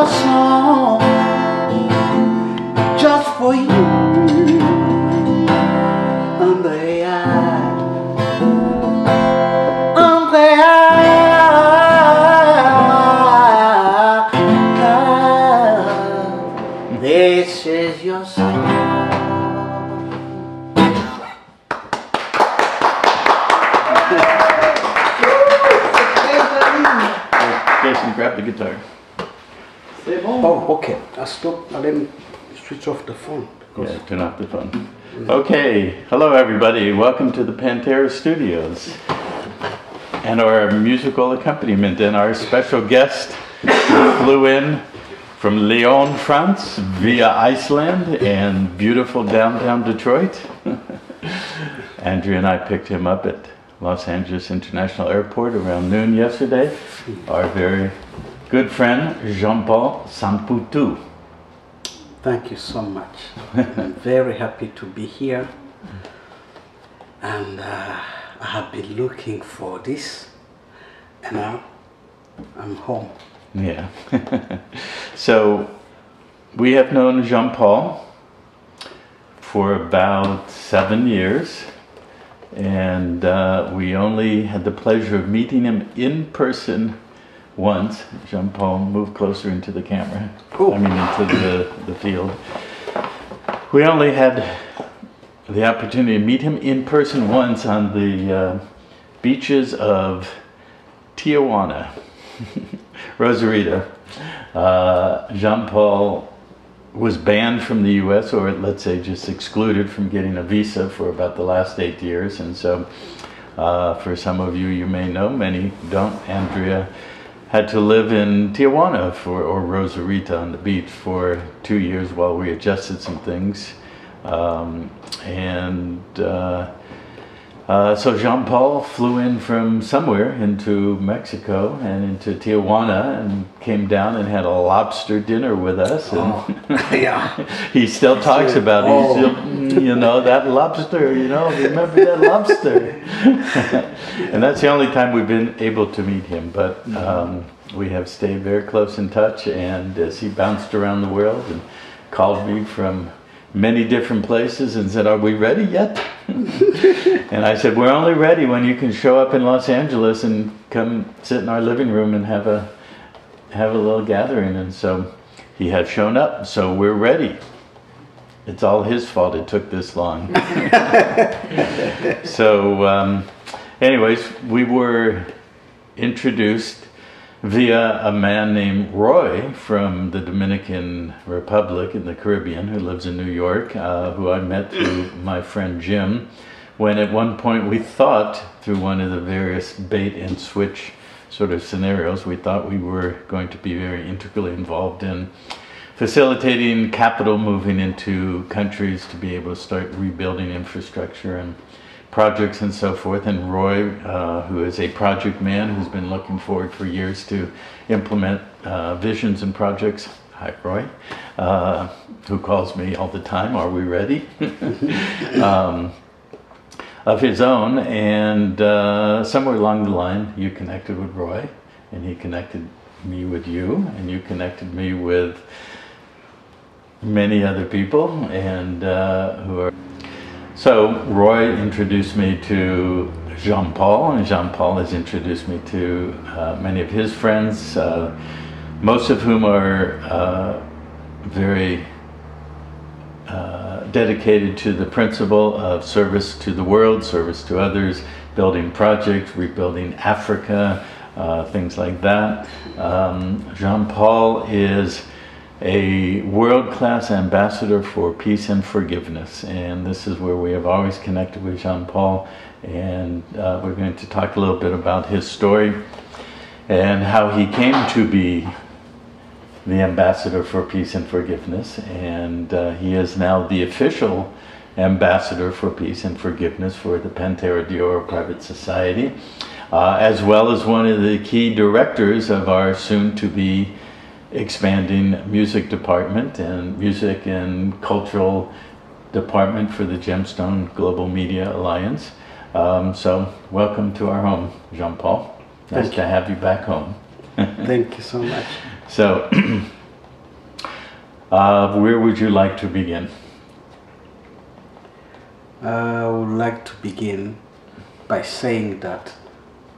a song okay. I stop. Let me switch off the phone. Yeah, turn off the phone. Okay, hello everybody. Welcome to the Panterra Studios and our musical accompaniment and our special guest who flew in from Lyon, France via Iceland and beautiful downtown Detroit. Andrea and I picked him up at Los Angeles International Airport around noon yesterday. Our very good friend Jean-Paul Samputu. Thank you so much. I'm very happy to be here. And uh, I have been looking for this. And now I'm home. Yeah. so we have known Jean Paul for about seven years, and uh, we only had the pleasure of meeting him in person once. Jean Paul, move closer into the camera. Cool. I mean, into the, the field. We only had the opportunity to meet him in person once on the uh, beaches of Tijuana. Rosarita. Uh, Jean Paul was banned from the US, or let's say just excluded from getting a visa for about the last eight years. And so, uh, for some of you, you may know, many don't, Andrea had to live in Tijuana for, or Rosarita on the beach for two years while we adjusted some things. Um, and uh, uh, so Jean Paul flew in from somewhere into Mexico and into Tijuana and came down and had a lobster dinner with us. And yeah. he still talks about it. Oh. Still, "Mm, you know, that lobster, you know, remember that lobster. and that's the only time we've been able to meet him. But um, we have stayed very close in touch. And as he bounced around the world and called me from many different places and said, Are we ready yet? and I said, We're only ready when you can show up in Los Angeles and come sit in our living room and have a have a little gathering. And so he had shown up, so we're ready. It's all his fault it took this long. so, um, anyways, we were introduced via a man named Roy from the Dominican Republic in the Caribbean who lives in New York, uh, who I met through my friend Jim. When at one point we thought, through one of the various bait and switch sort of scenarios, we thought we were going to be very integrally involved in facilitating capital moving into countries to be able to start rebuilding infrastructure and projects and so forth. And Roy, uh, who is a project man who's been looking forward for years to implement uh, visions and projects. Hi, Roy, uh, who calls me all the time. Are we ready? um, of his own, and uh, somewhere along the line, you connected with Roy, and he connected me with you, and you connected me with many other people, and uh, who are. So Roy introduced me to Jean Paul, and Jean Paul has introduced me to uh, many of his friends, uh, most of whom are uh, very uh, dedicated to the principle of service to the world, service to others, building projects, rebuilding Africa, uh, things like that. Um, Jean Paul is a world class ambassador for peace and forgiveness, and this is where we have always connected with Jean Paul. And uh, we're going to talk a little bit about his story and how he came to be the ambassador for peace and forgiveness, and uh, he is now the official ambassador for peace and forgiveness for the Panterra D'Oro Private Society, uh, as well as one of the key directors of our soon-to-be expanding music department and music and cultural department for the Gemstone Global Media Alliance. Um, so, welcome to our home, Jean Paul. Nice Thank to have you back home. Thank you so much. So, Uh, where would you like to begin? I would like to begin by saying that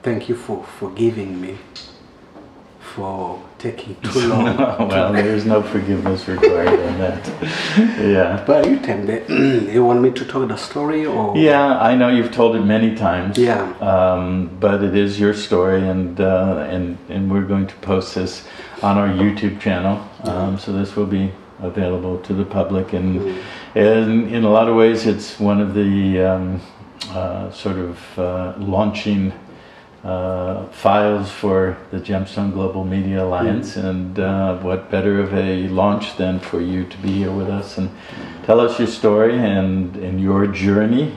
thank you for forgiving me for taking too long. well, there's no forgiveness required on that. yeah. But you tell me, you want me to tell the story or? Yeah, I know you've told it many times. Yeah. Um, but it is your story, and uh, and and we're going to post this on our YouTube channel. Um, so this will be available to the public, and and in a lot of ways, it's one of the um, uh, sort of uh, launching. Uh, files for the Gemstone Global Media Alliance, and uh, what better of a launch than for you to be here with us and tell us your story and, and your journey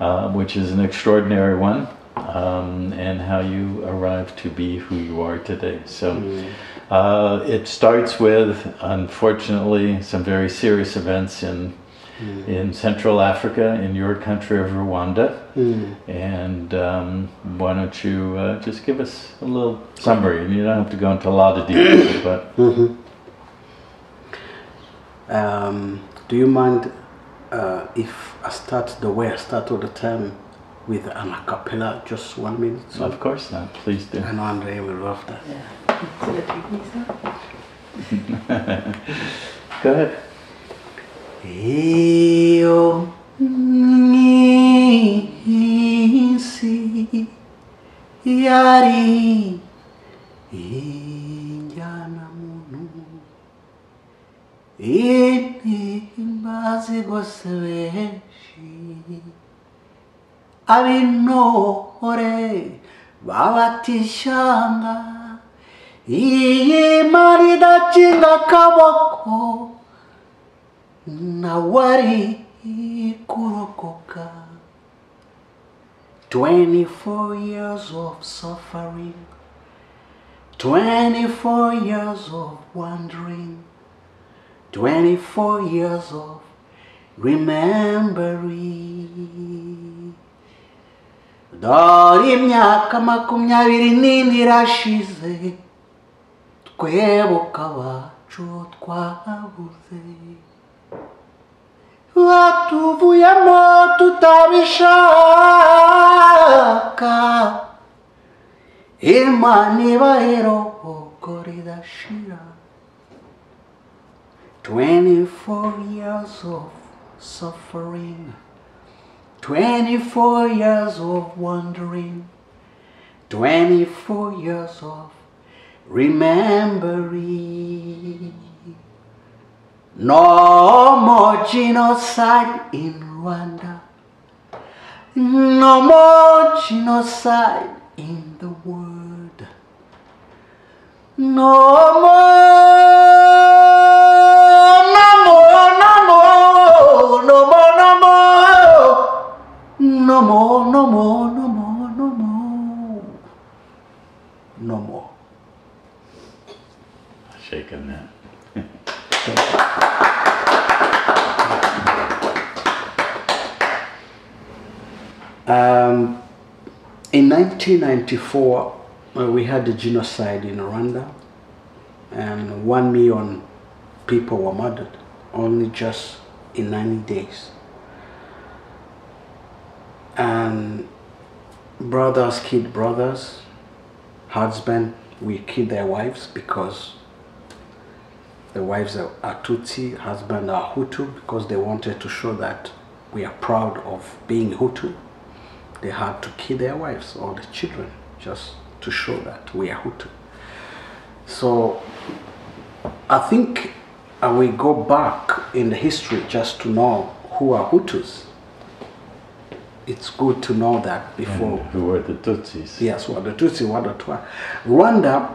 uh, which is an extraordinary one, um, and how you arrived to be who you are today. So uh, it starts with, unfortunately, some very serious events in in Central Africa, in your country of Rwanda. And um, why don't you uh, just give us a little summary? And you don't have to go into a lot of detail, but Um, do you mind uh, if I start the way I start all the time with an a cappella, just one minute? So of course not. Please do. I know Andre will love that. Go ahead. Eu ninsi yari injana munu ini bazi gosveshi abinore babatishanga iyi mari dakinga kaboko. Nawari kurokoka. 24 years of suffering. 24 years of wandering. 24 years of remembering. Dore imyaka makumyabiri n'ine irashize. Twebuka abacu twabuze. Latuvu Yamato Tabishaka Imani Vairo Okoridashira Twenty-four years of suffering. Twenty-four years of wandering. Twenty-four years of remembering no more genocide in Rwanda. No more genocide in the world. No more, no more, no more, no more, no more, no more, no more, no more, no more. Shaking that. Um, in 1994, uh, we had the genocide in Rwanda, and one million people were murdered only just in 90 days. And brothers killed brothers, husband we kill their wives because the wives are, are Tutsi, husband are Hutu because they wanted to show that we are proud of being Hutu. They had to kill their wives or the children just to show that we are Hutu. So I think we go back in the history just to know who are Hutus. It's good to know that before. And who were the Tutsis? Yes, what the Tutsi, what the Twa. Rwanda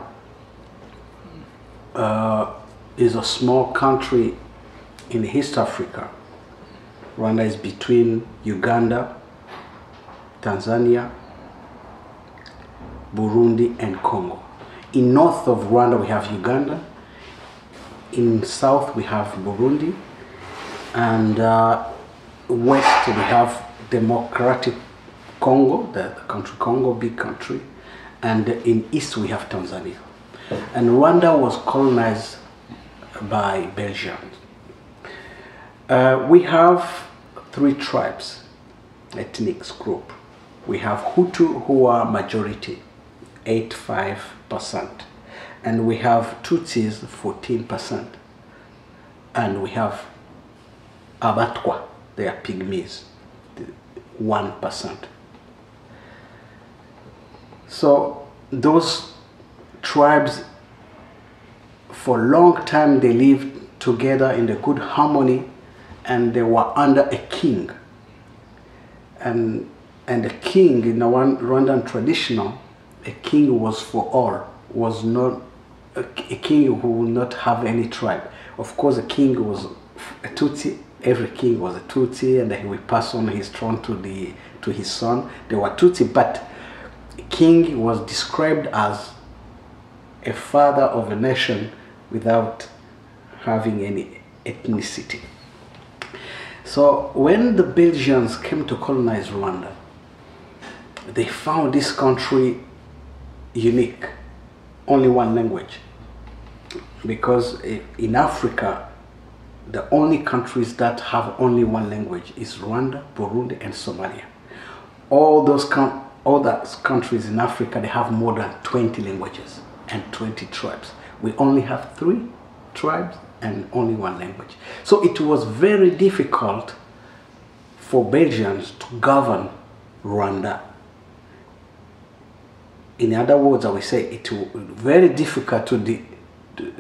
uh, is a small country in East Africa. Rwanda is between Uganda, Tanzania, Burundi, and Congo. In north of Rwanda, we have Uganda. In south, we have Burundi. And uh, west, we have Democratic Congo, the, the country Congo, big country. And in east, we have Tanzania. And Rwanda was colonized by Belgians. Uh, we have three tribes, ethnic group. We have Hutu who are majority, 85%. And we have Tutsis, 14%. And we have Abatwa, they are pygmies, 1%. So those tribes, for a long time, they lived together in a good harmony and they were under a king. And, and the king in the one Rwandan traditional, a king was for all, was not a, a king who would not have any tribe. Of course, a king was a Tutsi. Every king was a Tutsi, and he would pass on his throne to the to his son. They were Tutsi, but king was described as a father of a nation without having any ethnicity. So when the Belgians came to colonize Rwanda, they found this country unique, only one language. Because eh, in Africa, the only countries that have only one language is Rwanda, Burundi, and Somalia. All those all those countries in Africa, they have more than 20 languages and 20 tribes. We only have three tribes and only one language. So it was very difficult for Belgians to govern Rwanda. In other words, I would say it was very difficult to, di- to,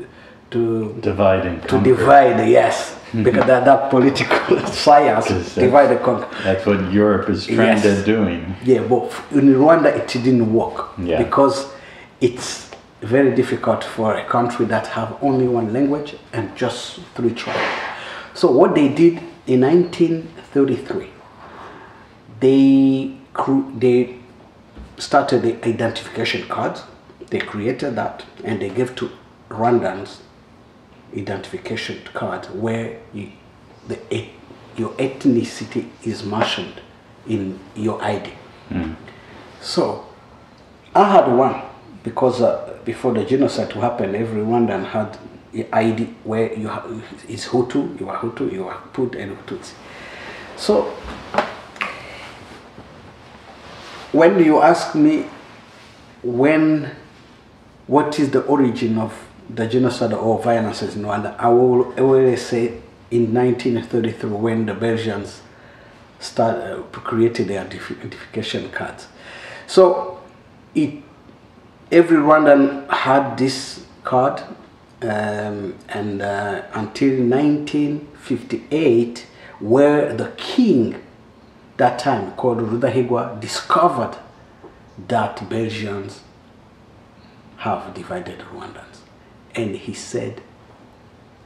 to divide and to divide, yes, because that, that political science, divide and conquer. That's what Europe is trend Yes. at doing. Yeah, but in Rwanda it didn't work Yeah. because it's very difficult for a country that have only one language and just three tribes. So what they did in 1933, they they started the identification cards. They created that and they gave to Rwandans identification card where you, the your ethnicity is mentioned in your ID. So I had one because uh, before the genocide to happen, every Rwandan had ID where you ha- is Hutu, you are Hutu, you are Put and Tutsi. So when you ask me when what is the origin of the genocide or violences in Rwanda, I will always say in 1933 when the Belgians start, uh, created their identification cards. So it, every Rwandan had this card um, and uh, until 1958 where the king that time called Rudahigwa discovered that Belgians have divided Rwandans. And he said,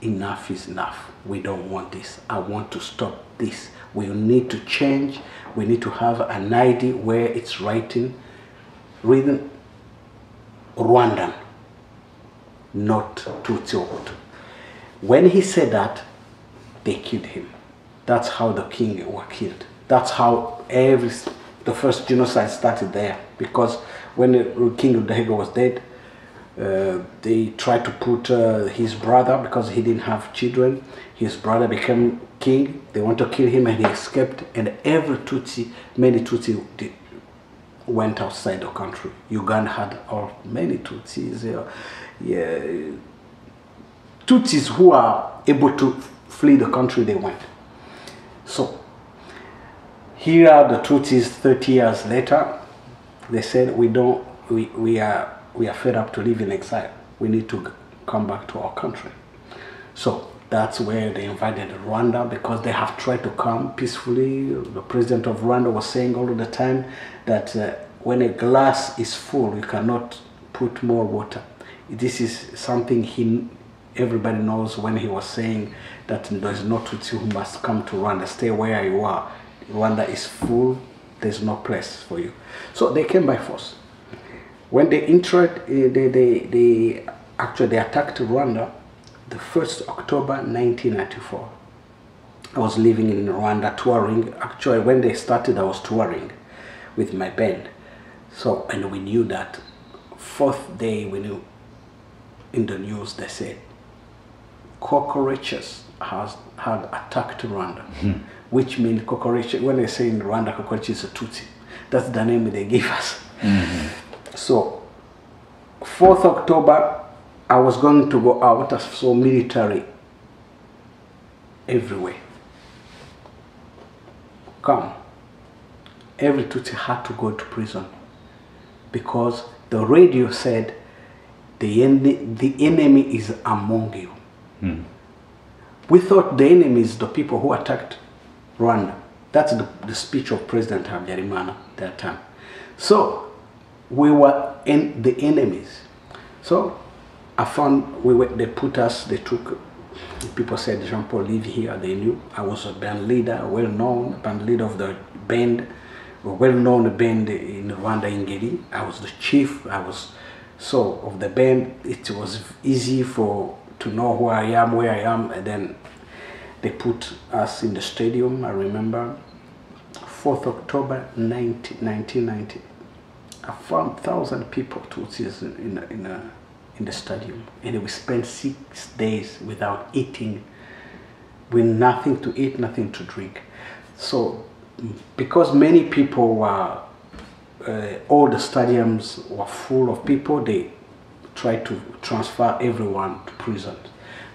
enough is enough. We don't want this. I want to stop this. We need to change. We need to have an ID where it's writing, written Rwandan, not Tutsi Hutu. When he said that, they killed him. That's how the king were killed. That's how every the first genocide started there. Because when King Rudahigwa was dead, uh, they tried to put uh, his brother because he didn't have children. His brother became king. They want to kill him, and he escaped. And every Tutsi, many Tutsi did, went outside the country. Uganda had all many Tutsis. Uh, yeah, Tutsis who are able to flee the country they went. Here the Tutsis 30 years later. They said we don't we, we are we are fed up to live in exile. We need to come back to our country. So that's where they invited Rwanda because they have tried to come peacefully. The president of Rwanda was saying all the time that uh, when a glass is full, you cannot put more water. This is something he everybody knows when he was saying that there is no Tutsi who must come to Rwanda. Stay where you are. Rwanda is full. There's no place for you. So they came by force. When they entered, uh, they, they, they actually they attacked Rwanda the 1st October 1994. I was living in Rwanda touring. Actually, when they started, I was touring with my band. So, and we knew that fourth day, we knew in the news they said cockroaches has had attacked Rwanda, which means Kokorechi. When they say in Rwanda, Kokorechi is a Tutsi. That's the name they gave us. Mm-hmm. So, 4th October, I was going to go out. I saw military everywhere. Come. Every Tutsi had to go to prison because the radio said the, en- the enemy is among you. Hmm. We thought the enemy is the people who attacked Rwanda. That's the, the speech of President Habyarimana that time. So we were in the enemies. So I found we were, they put us, they took, people said Jean Paul live here. They knew I was a band leader, well known band leader of the band, a well known band in Rwanda Ingeri. I was the chief. I was so of the band. It was easy for to know who I am, where I am, and then they put us in the stadium. I remember 4th October 19, 1990. I found thousand people to see us in a, in a, in the stadium, and we spent six days without eating, with nothing to eat, nothing to drink. So, because many people were, uh, all the stadiums were full of people, they tried to transfer everyone to prison.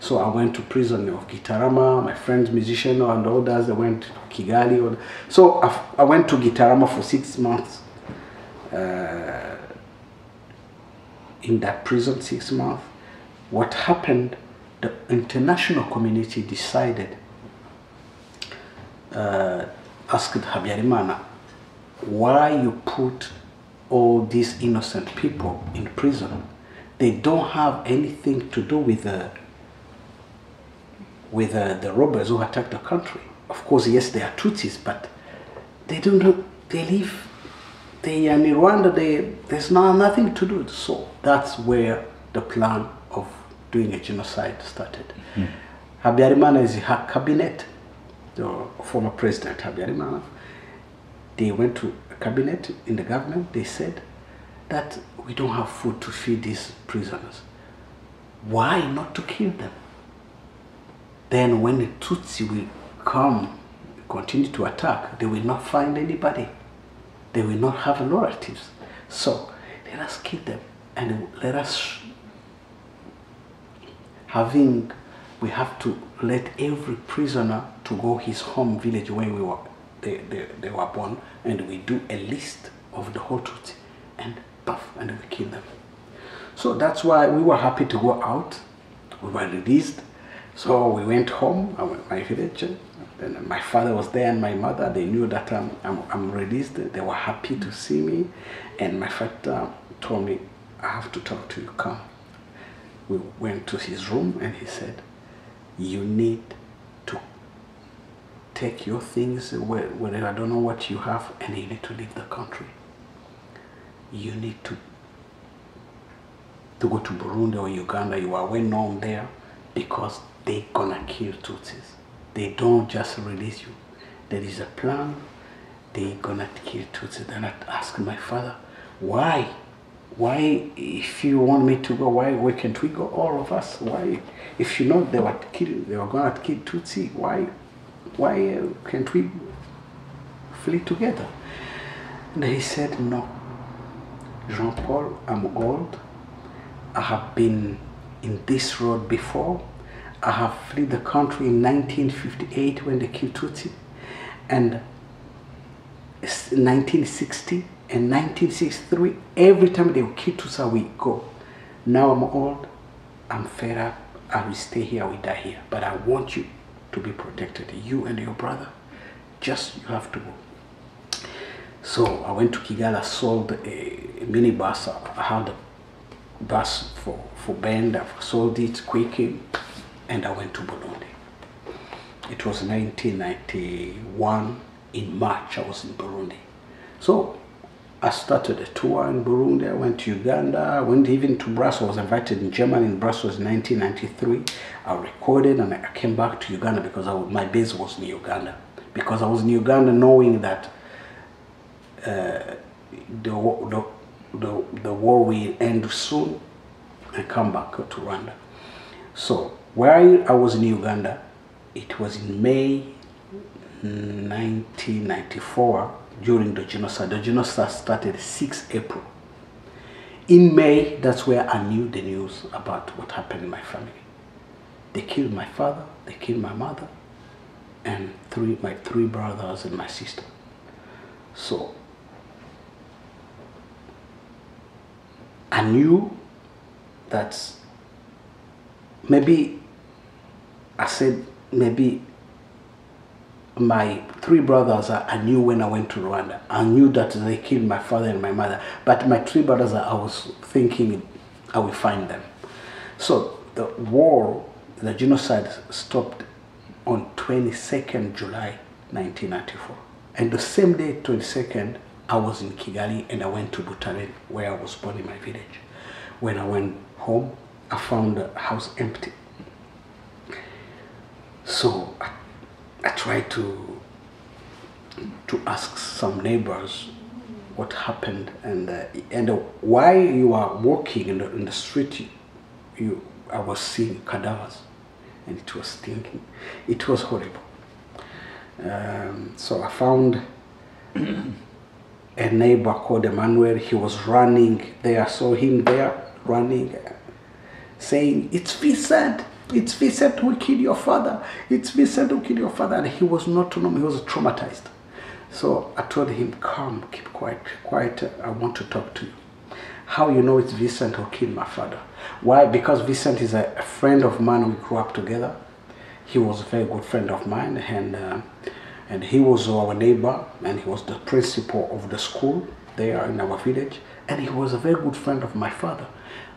So I went to prison of Gitarama, my friends, musician and others, they went to Kigali. So I, I went to Gitarama for six months. Uh, in that prison six months, what happened, the international community decided, uh, asked Habyarimana, why you put all these innocent people in prison? They don't have anything to do with the with uh, the robbers who attacked the country. Of course, yes, they are Tutsis, but they don't know. They live. They are in Rwanda. They there's no, nothing to do. So that's where the plan of doing a genocide started. Habyarimana is her cabinet, the former president Habyarimana. They went to a cabinet in the government. They said that we don't have food to feed these prisoners. Why not to kill them? Then when the Tutsi will come, continue to attack, they will not find anybody. They will not have relatives. So let us kill them and let us having we have to let every prisoner to go his home village where we were they, they, they were born and we do a list of the whole Tutsi and puff and we kill them. So that's why we were happy to go out. We were released. So we went home, I went my village. Then my father was there and my mother. They knew that I'm, I'm, I'm released. They were happy to see me. And my father told me, I have to talk to you. Come. We went to his room and he said, You need to take your things, where I don't know what you have, and you need to leave the country. You need to to go to Burundi or Uganda, you are well known there because they gonna kill Tutsis. They don't just release you. There is a plan. They gonna kill Tutsis. Then I asked my father, why? Why, if you want me to go, why, why can't we go, all of us? Why, if you know they were kill, they were gonna kill Tutsi, why, why uh, can't we flee together? And he said, no. Jean Paul, I'm old. I have been in this road before. I have fled the country in 1958 when they killed Tutsi, and 1960 and 1963. Every time they would kill Tutsi, we go. Now I'm old. I'm fed up. I will stay here. We die here. But I want you to be protected. You and your brother. Just you have to go. So I went to Kigali, I sold a, a minibus. I had a bus for, for band, I sold it quickly, and I went to Burundi. It was 1991, in March, I was in Burundi. So I started a tour in Burundi, I went to Uganda, I went even to Brussels, I was invited in Germany in Brussels in 1993. I recorded and I came back to Uganda because my base was in Uganda. Because I was in Uganda knowing that uh, the, the, the, the war will end soon and come back to Rwanda. So while I was in Uganda, it was in May 1994 during the genocide. The genocide started 6 April. In May, that's where I knew the news about what happened in my family. They killed my father, they killed my mother, and three my three brothers and my sister. So I knew that maybe I said maybe my three brothers I, knew when I went to Rwanda. I knew that they killed my father and my mother. But my three brothers I was thinking I will find them. So the war, the genocide stopped on 22nd July 1994. And the same day, 22nd, I was in Kigali and I went to Butare where I was born in my village. When I went home, I found the house empty. So I, I tried to to ask some neighbors what happened and uh, and uh, why you are walking in the, in the street. You, I was seeing cadavers, and it was stinking. It was horrible. Um, so I found a neighbor called Emmanuel. He was running there. I saw him there running, saying, "It's Vincent." It's Vincent who killed your father. It's Vincent who killed your father. And he was not know, he was traumatized. So I told him, come, keep quiet, quiet. I want to talk to you. How you know it's Vincent who killed my father? Why? Because Vincent is a, a friend of mine. We grew up together. He was a very good friend of mine, and uh, and he was our neighbor, and he was the principal of the school there in our village, and he was a very good friend of my father.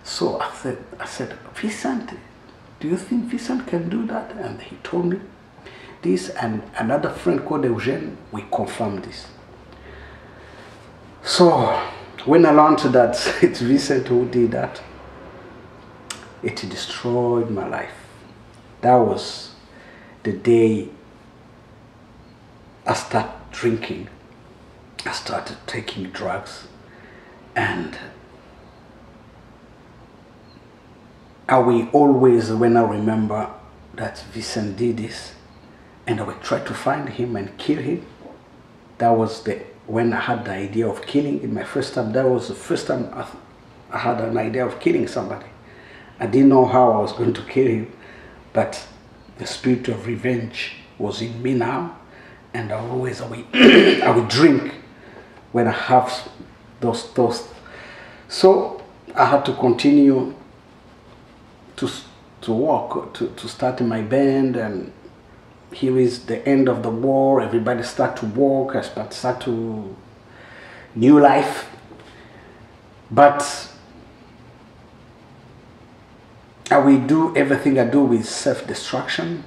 So I said, I said, Vincent, do you think Vincent can do that? And he told me this, and another friend called Eugene, we confirmed this. So when I learned that it's Vincent who did that, it destroyed my life. That was the day I started drinking. I started taking drugs and I will always, when I remember that Vincent did this, and I will try to find him and kill him. That was the when I had the idea of killing in my first time. That was the first time I, I had an idea of killing somebody. I didn't know how I was going to kill him, but the spirit of revenge was in me now, and I always I will, I will drink when I have those thoughts. So I had to continue to to walk to, to start my band and here is the end of the war everybody start to walk i start, start to new life but i will do everything i do with self-destruction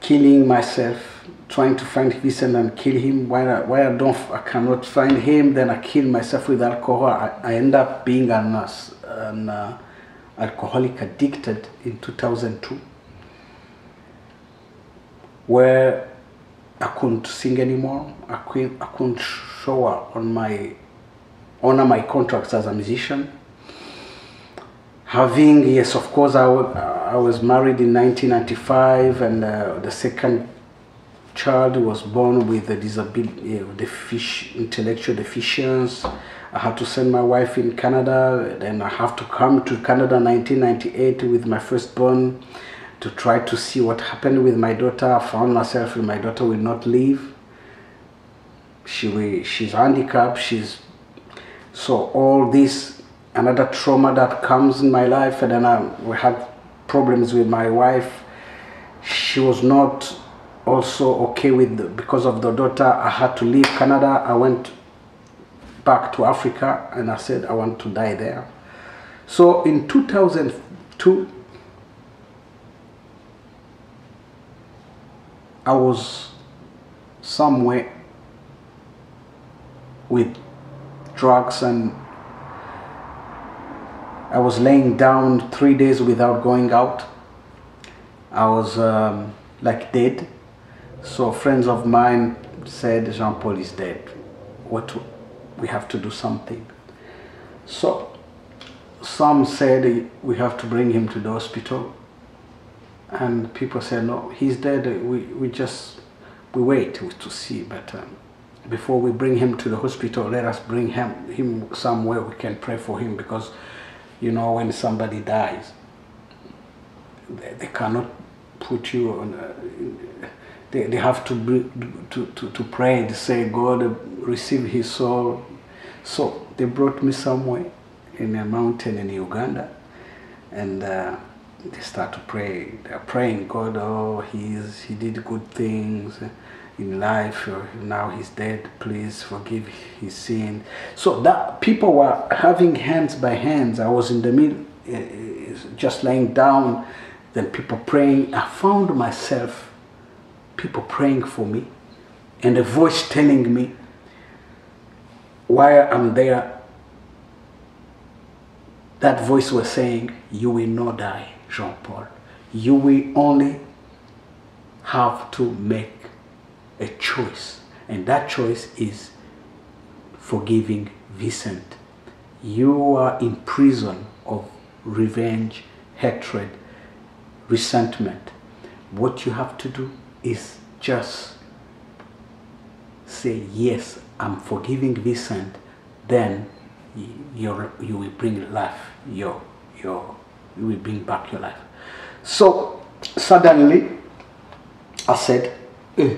killing myself trying to find Vincent and kill him. Why I, why I don't I cannot find him, then I kill myself with alcohol. I, I end up being an, an uh, alcoholic addicted in 2002, where I couldn't sing anymore. I couldn't I couldn't show up on my honor my contracts as a musician. Having yes, of course, I, I was married in 1995, and uh, the second child was born with a disability, uh, intellectual deficiency. I had to send my wife in Canada. Then I have to come to Canada 1998 with my firstborn to try to see what happened with my daughter. I found myself and my daughter will not leave. She she's handicapped. She's so all this another trauma that comes in my life, and then I, we had problems with my wife. She was not also okay with the, because of the daughter i had to leave canada i went back to africa and i said i want to die there. So in 2002 i was somewhere with drugs and i was laying down three days without going out. I was um, like dead. So friends of mine said Jean Paul is dead. What we have to do something. So some said we have to bring him to the hospital. and people said, no, he's dead. We, we just, we wait to see. But um, before we bring him to the hospital, let us bring him, him somewhere we can pray for him because, you know, when somebody dies, they, they cannot put you on, a, they, they have to, be, to, to, to pray to say, God, receive his soul. So they brought me somewhere in a mountain in Uganda and uh, they start to pray. They're praying, God, oh, he's, he did good things in life, now he's dead, please forgive his sin. So that people were having hands by hands. I was in the middle, uh, just laying down, then people praying. I found myself, people praying for me, and a voice telling me, while I'm there, that voice was saying, You will not die, Jean Paul. You will only have to make a choice. And that choice is forgiving Vincent. You are in prison of revenge, hatred, resentment. What you have to do is just say, Yes, I'm forgiving this Vincent. Then you you will bring life. Your, your, you will bring back your life. So suddenly, I said, eh,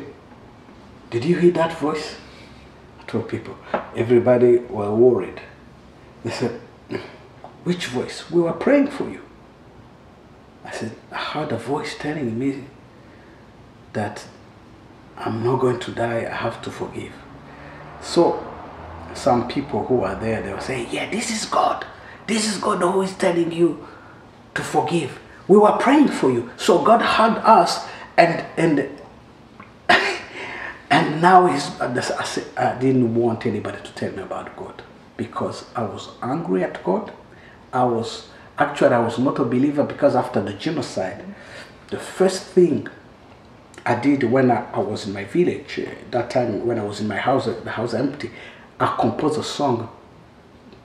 did you hear that voice? I told people. Everybody were worried. They said, which voice? We were praying for you. I said, I heard a voice telling me that I'm not going to die, I have to forgive. So some people who are there, they will say, yeah, this is God. This is God who is telling you to forgive. We were praying for you. So God heard us and and and now he's, uh, I, said, I didn't want anybody to tell me about God because I was angry at God. I was, actually, I was not a believer because after the genocide, the first thing I did when I, I was in my village, uh, that time when I was in my house, the house empty, I composed a song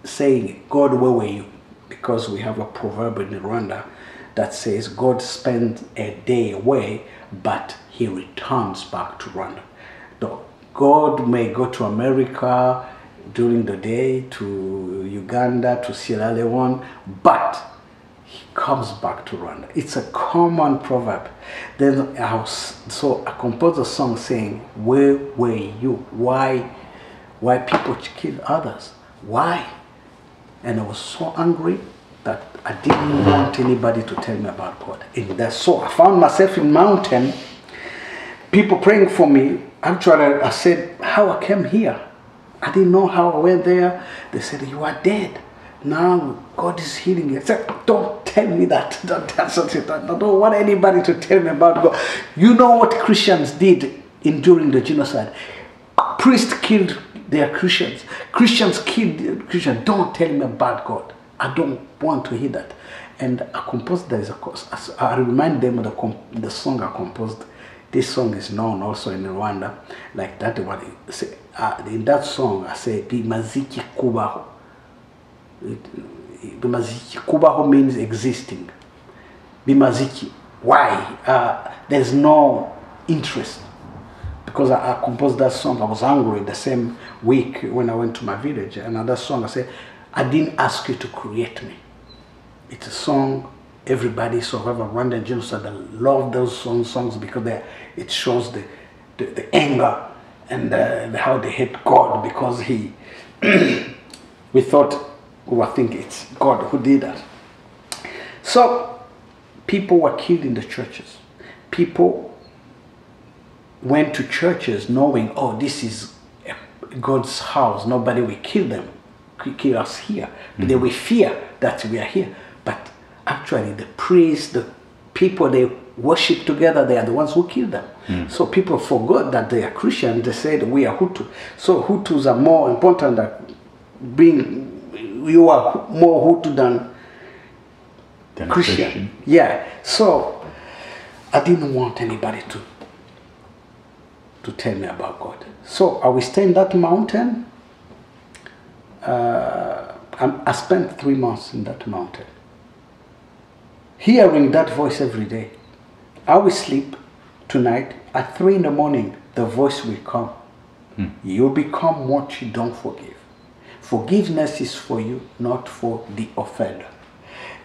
saying, God, where were you? Because we have a proverb in Rwanda that says, God spends a day away, but he returns back to Rwanda. God may go to America during the day, to Uganda, to Sierra Leone, but comes back to Rwanda. It's a common proverb. Then I was, so I composed a song saying, where were you? Why, why people kill others? Why? And I was so angry that I didn't want anybody to tell me about God. And that's so I found myself in mountain, people praying for me, Actually, I said how I came here. I didn't know how I went there. They said, You are dead. Now God is healing you. Said, Don't tell me that. Don't, that's not it. I don't want anybody to tell me about God. You know what Christians did in during the genocide. Priests killed their Christians. Christians killed Christians. Don't tell me about God. I don't want to hear that. And I composed there is a I remind them of the, the song I composed this song is known also in Rwanda, like that one. Uh, in that song, I say, Bimaziki Kubaho. Bimaziki Kubaho means existing. Bimaziki. Why? Uh, there's no interest. Because I, I, composed that song, I was angry the same week when I went to my village. Another song, I said, I didn't ask you to create me. It's a song everybody survivor Rwandan genocide i love those song, songs because it shows the, the, the anger and uh, how they hate God because he we thought we were thinking it's God who did that. So people were killed in the churches. People went to churches knowing, oh, this is God's house. Nobody will kill them, kill us here. Mm-hmm. They will fear that we are here. But actually the priests, the people they worship together, they are the ones who kill them. Mm. So people forgot that they are Christian. They said we are Hutu. So Hutus are more important than being. You are more Hutu than, than Christian. Christian. Yeah. So I didn't want anybody to to tell me about God. So I will stay in that mountain. Uh, I spent three months in that mountain hearing that voice every day. I will sleep tonight. At three in the morning, the voice will come. You become what you don't forgive. Forgiveness is for you, not for the offender.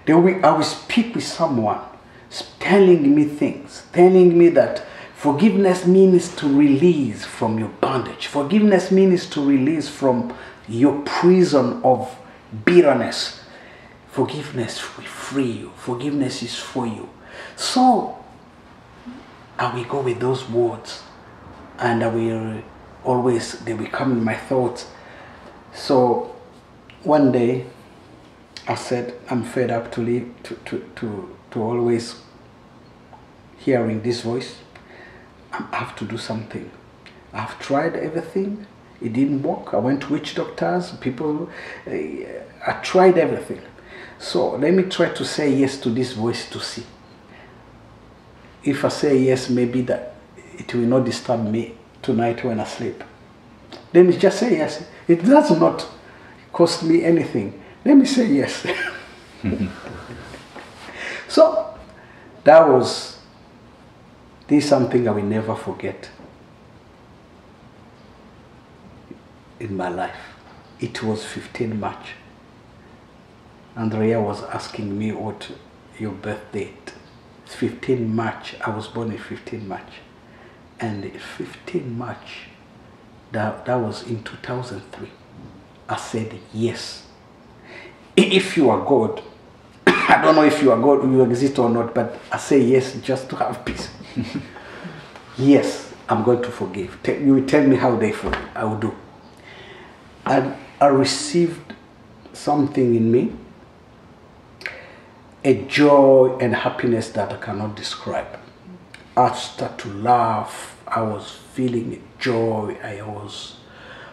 Then we, I will speak with someone telling me things, telling me that forgiveness means to release from your bondage. Forgiveness means to release from your prison of bitterness. Forgiveness will free you. Forgiveness is for you. So I will go with those words and I will always, they will come in my thoughts. So one day I said, I'm fed up to live, to, to, to, to always hearing this voice. I have to do something. I've tried everything. It didn't work. I went to witch doctors, people, uh, I tried everything. So let me try to say yes to this voice to see. If I say yes, maybe that it will not disturb me tonight when I sleep. Let me just say yes. It does not cost me anything. Let me say yes. so that was this is something I will never forget in my life. It was 15 March. Andrea was asking me what your birth date. It's 15 March. I was born in 15 March. And 15 March, that, that was in 2003. I said yes. If you are God, I don't know if you are God, you exist or not, but I say yes just to have peace. yes, I'm going to forgive. You will tell me how they forgive. I will do. And I received something in me, a joy and happiness that I cannot describe. I started to laugh. I was feeling joy. I was,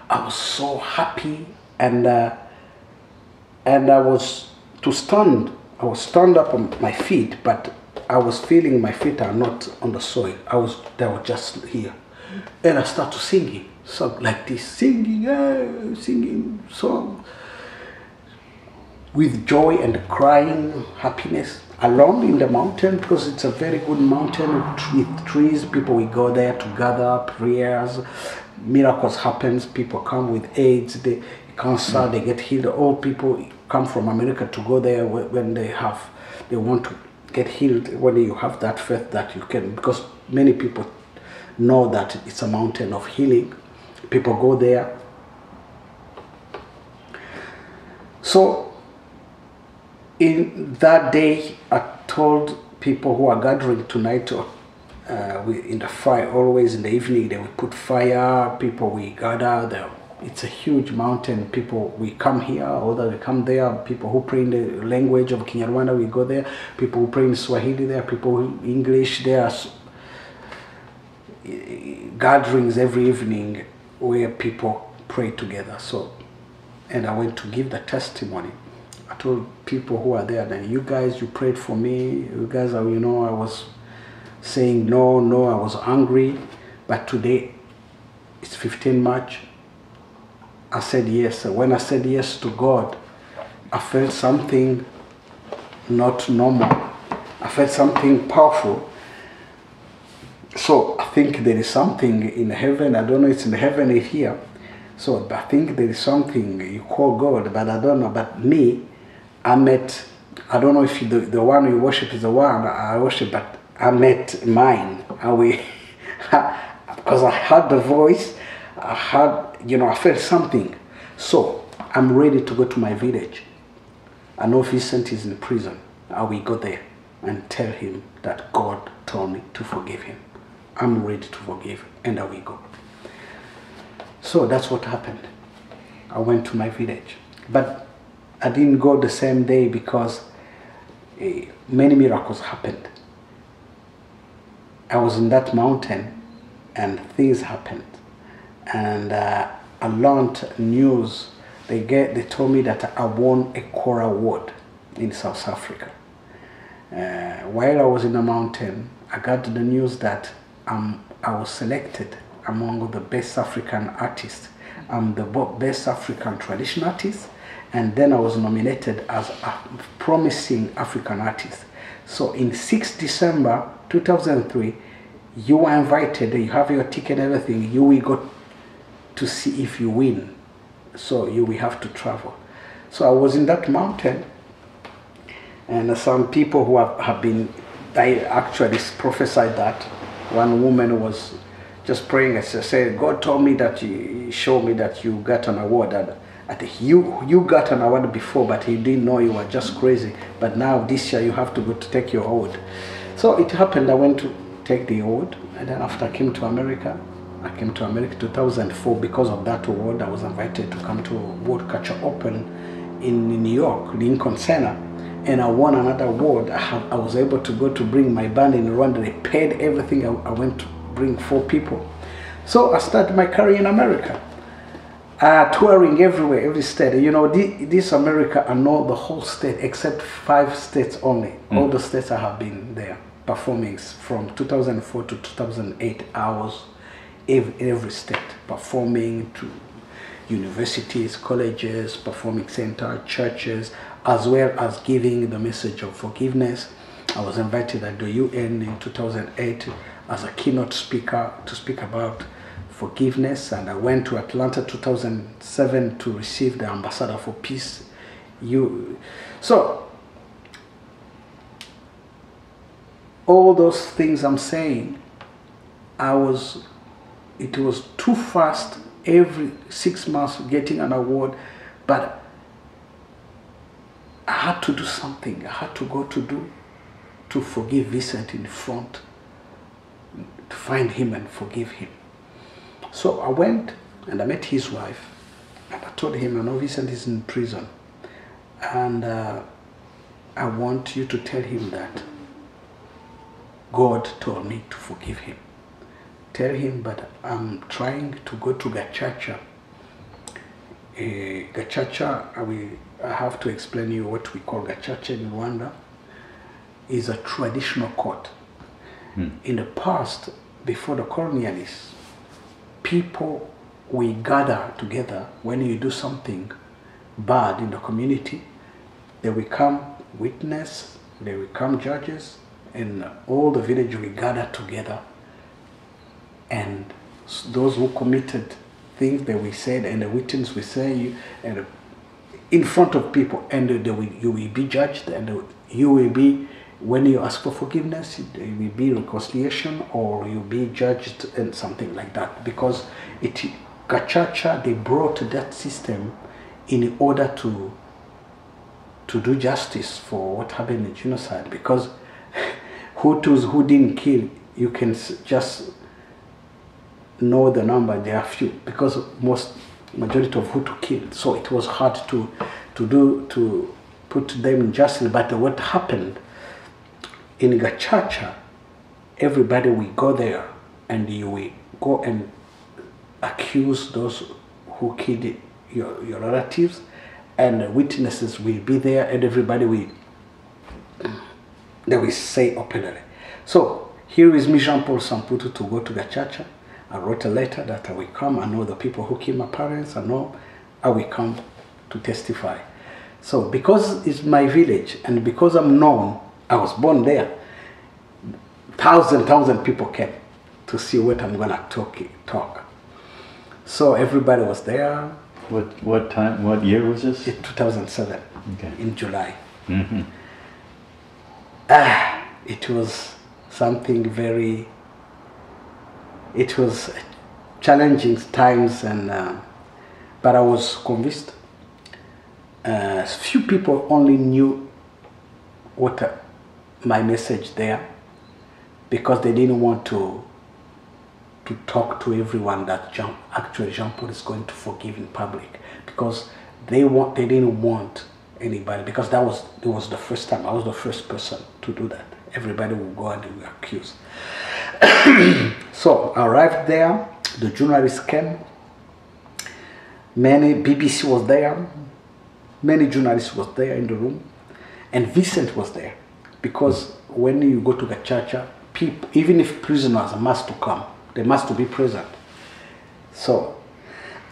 I was so happy, and uh, and I was to stand. I was stand up on my feet, but I was feeling my feet are not on the soil. I was they were just here, and I started singing song like this, singing, eh, singing song with joy and crying happiness alone in the mountain because it's a very good mountain with- trees people will go there to gather prayers. Miracles happens people come with aids they cancer they get healed. All people come from america to go there when they have they want to get healed. When you have that faith that you can because many people know that it's a mountain of healing. People go there. So in that day, told people who are gathering tonight, uh, we, in the fire, always in the evening, they will put fire, people we gather. It's a huge mountain. People, we come here, other we come there. People who pray in the language of Kinyarwanda, we go there. People who pray in Swahili there. People who English there. Gatherings every evening where people pray together. So, and I went to give the testimony. I told people who are there that you guys, you prayed for me. You guys are, you know, I was saying no, no, I was angry, but today it's 15 March. I said yes. When I said yes to God, I felt something not normal. I felt something powerful. So I think there is something in heaven. I don't know it's in heaven or here. So I think there is something you call God, but I don't know. But me, I met. I don't know if the, the one you worship is the one I worship, but I met mine. And we, because I heard the voice, I heard, you know, I felt something. So I'm ready to go to my village. I know Vincent is in prison. I will go there and tell him that God told me to forgive him. I'm ready to forgive, and I will go. So that's what happened. I went to my village. But I didn't go the same day because eh, many miracles happened. I was in that mountain and things happened. And uh, I learned news. They, get, they told me that I won a Kora Award in South Africa. Uh, while I was in the mountain, I got the news that um, I was selected among the best African artists. I'm the best African traditional artist, and then I was nominated as a promising African artist. So in 6 December 2003, you are invited, you have your ticket everything, you will go to see if you win. So you will have to travel. So I was in that mountain and some people who have, have been, I actually prophesied that. One woman was just praying she said, God told me that you showed me that you got an award. And Think you you got an award before, but you didn't know you were just crazy. But now this year you have to go to take your award. So it happened. I went to take the award, and then after I came to America, I came to America 2004 because of that award. I was invited to come to World Culture Open in New York, Lincoln Center, and I won another award. I, have, I was able to go to bring my band in Rwanda. They paid everything. I, I went to bring four people. So I started my career in America uh, touring everywhere, every state. You know, the, this America, I know the whole state except five states only. Mm. All the states I have been there performing from 2004 to 2008. I was every, every state performing to universities, colleges, performing center, churches, as well as giving the message of forgiveness. I was invited at the UN in 2008 as a keynote speaker to speak about forgiveness and I went to Atlanta 2007 to receive the ambassador for peace. You so all those things I'm saying I was it was too fast every six months getting an award but I had to do something. I had to go to do to forgive Vincent in front to find him and forgive him so I went and I met his wife and I told him, I know Vincent is in prison and uh, I want you to tell him that God told me to forgive him. Tell him, but I'm trying to go to Gacaca. Uh, Gacaca, I, will, I have to explain you what we call Gacaca in Rwanda, is a traditional court. Hmm. In the past, before the colonialists, people we gather together when you do something bad in the community. They will come witness they will come judges and all the village we gather together. And those who committed things that we said and the witness we say and in front of people and they will, you will be judged and you will be when you ask for forgiveness, it will be reconciliation or you'll be judged and something like that. Because it Gacaca, they brought that system in order to to do justice for what happened in genocide. Because Hutus who didn't kill, you can just know the number, they are few. Because most majority of Hutu killed, so it was hard to to do to put them in justice. But what happened in Gacaca, everybody will go there and you will go and accuse those who killed your, your relatives and witnesses will be there and everybody will they will say openly. So here is me Jean-Paul Samputu to go to Gacaca. I wrote a letter that I will come. I know the people who killed my parents. I know I will come to testify. So because it's my village and because I'm known, I was born there. Thousand, thousand people came to see what I'm gonna talk. Talk. So everybody was there. What what time? What year was this? In 2007, Okay. in July. hmm Ah, it was something very. It was challenging times, and uh, but I was convinced. Uh, few people only knew what my message there, because they didn't want to. To talk to everyone that Jean, actually Jean Paul is going to forgive in public, because they want they didn't want anybody because that was it was the first time I was the first person to do that. Everybody will go and they will accuse. so I arrived there. The journalists came. Many BBC was there. Many journalists was there in the room, and Vincent was there because when you go to Gacaca, uh, people even if prisoners must to come, they must to be present. So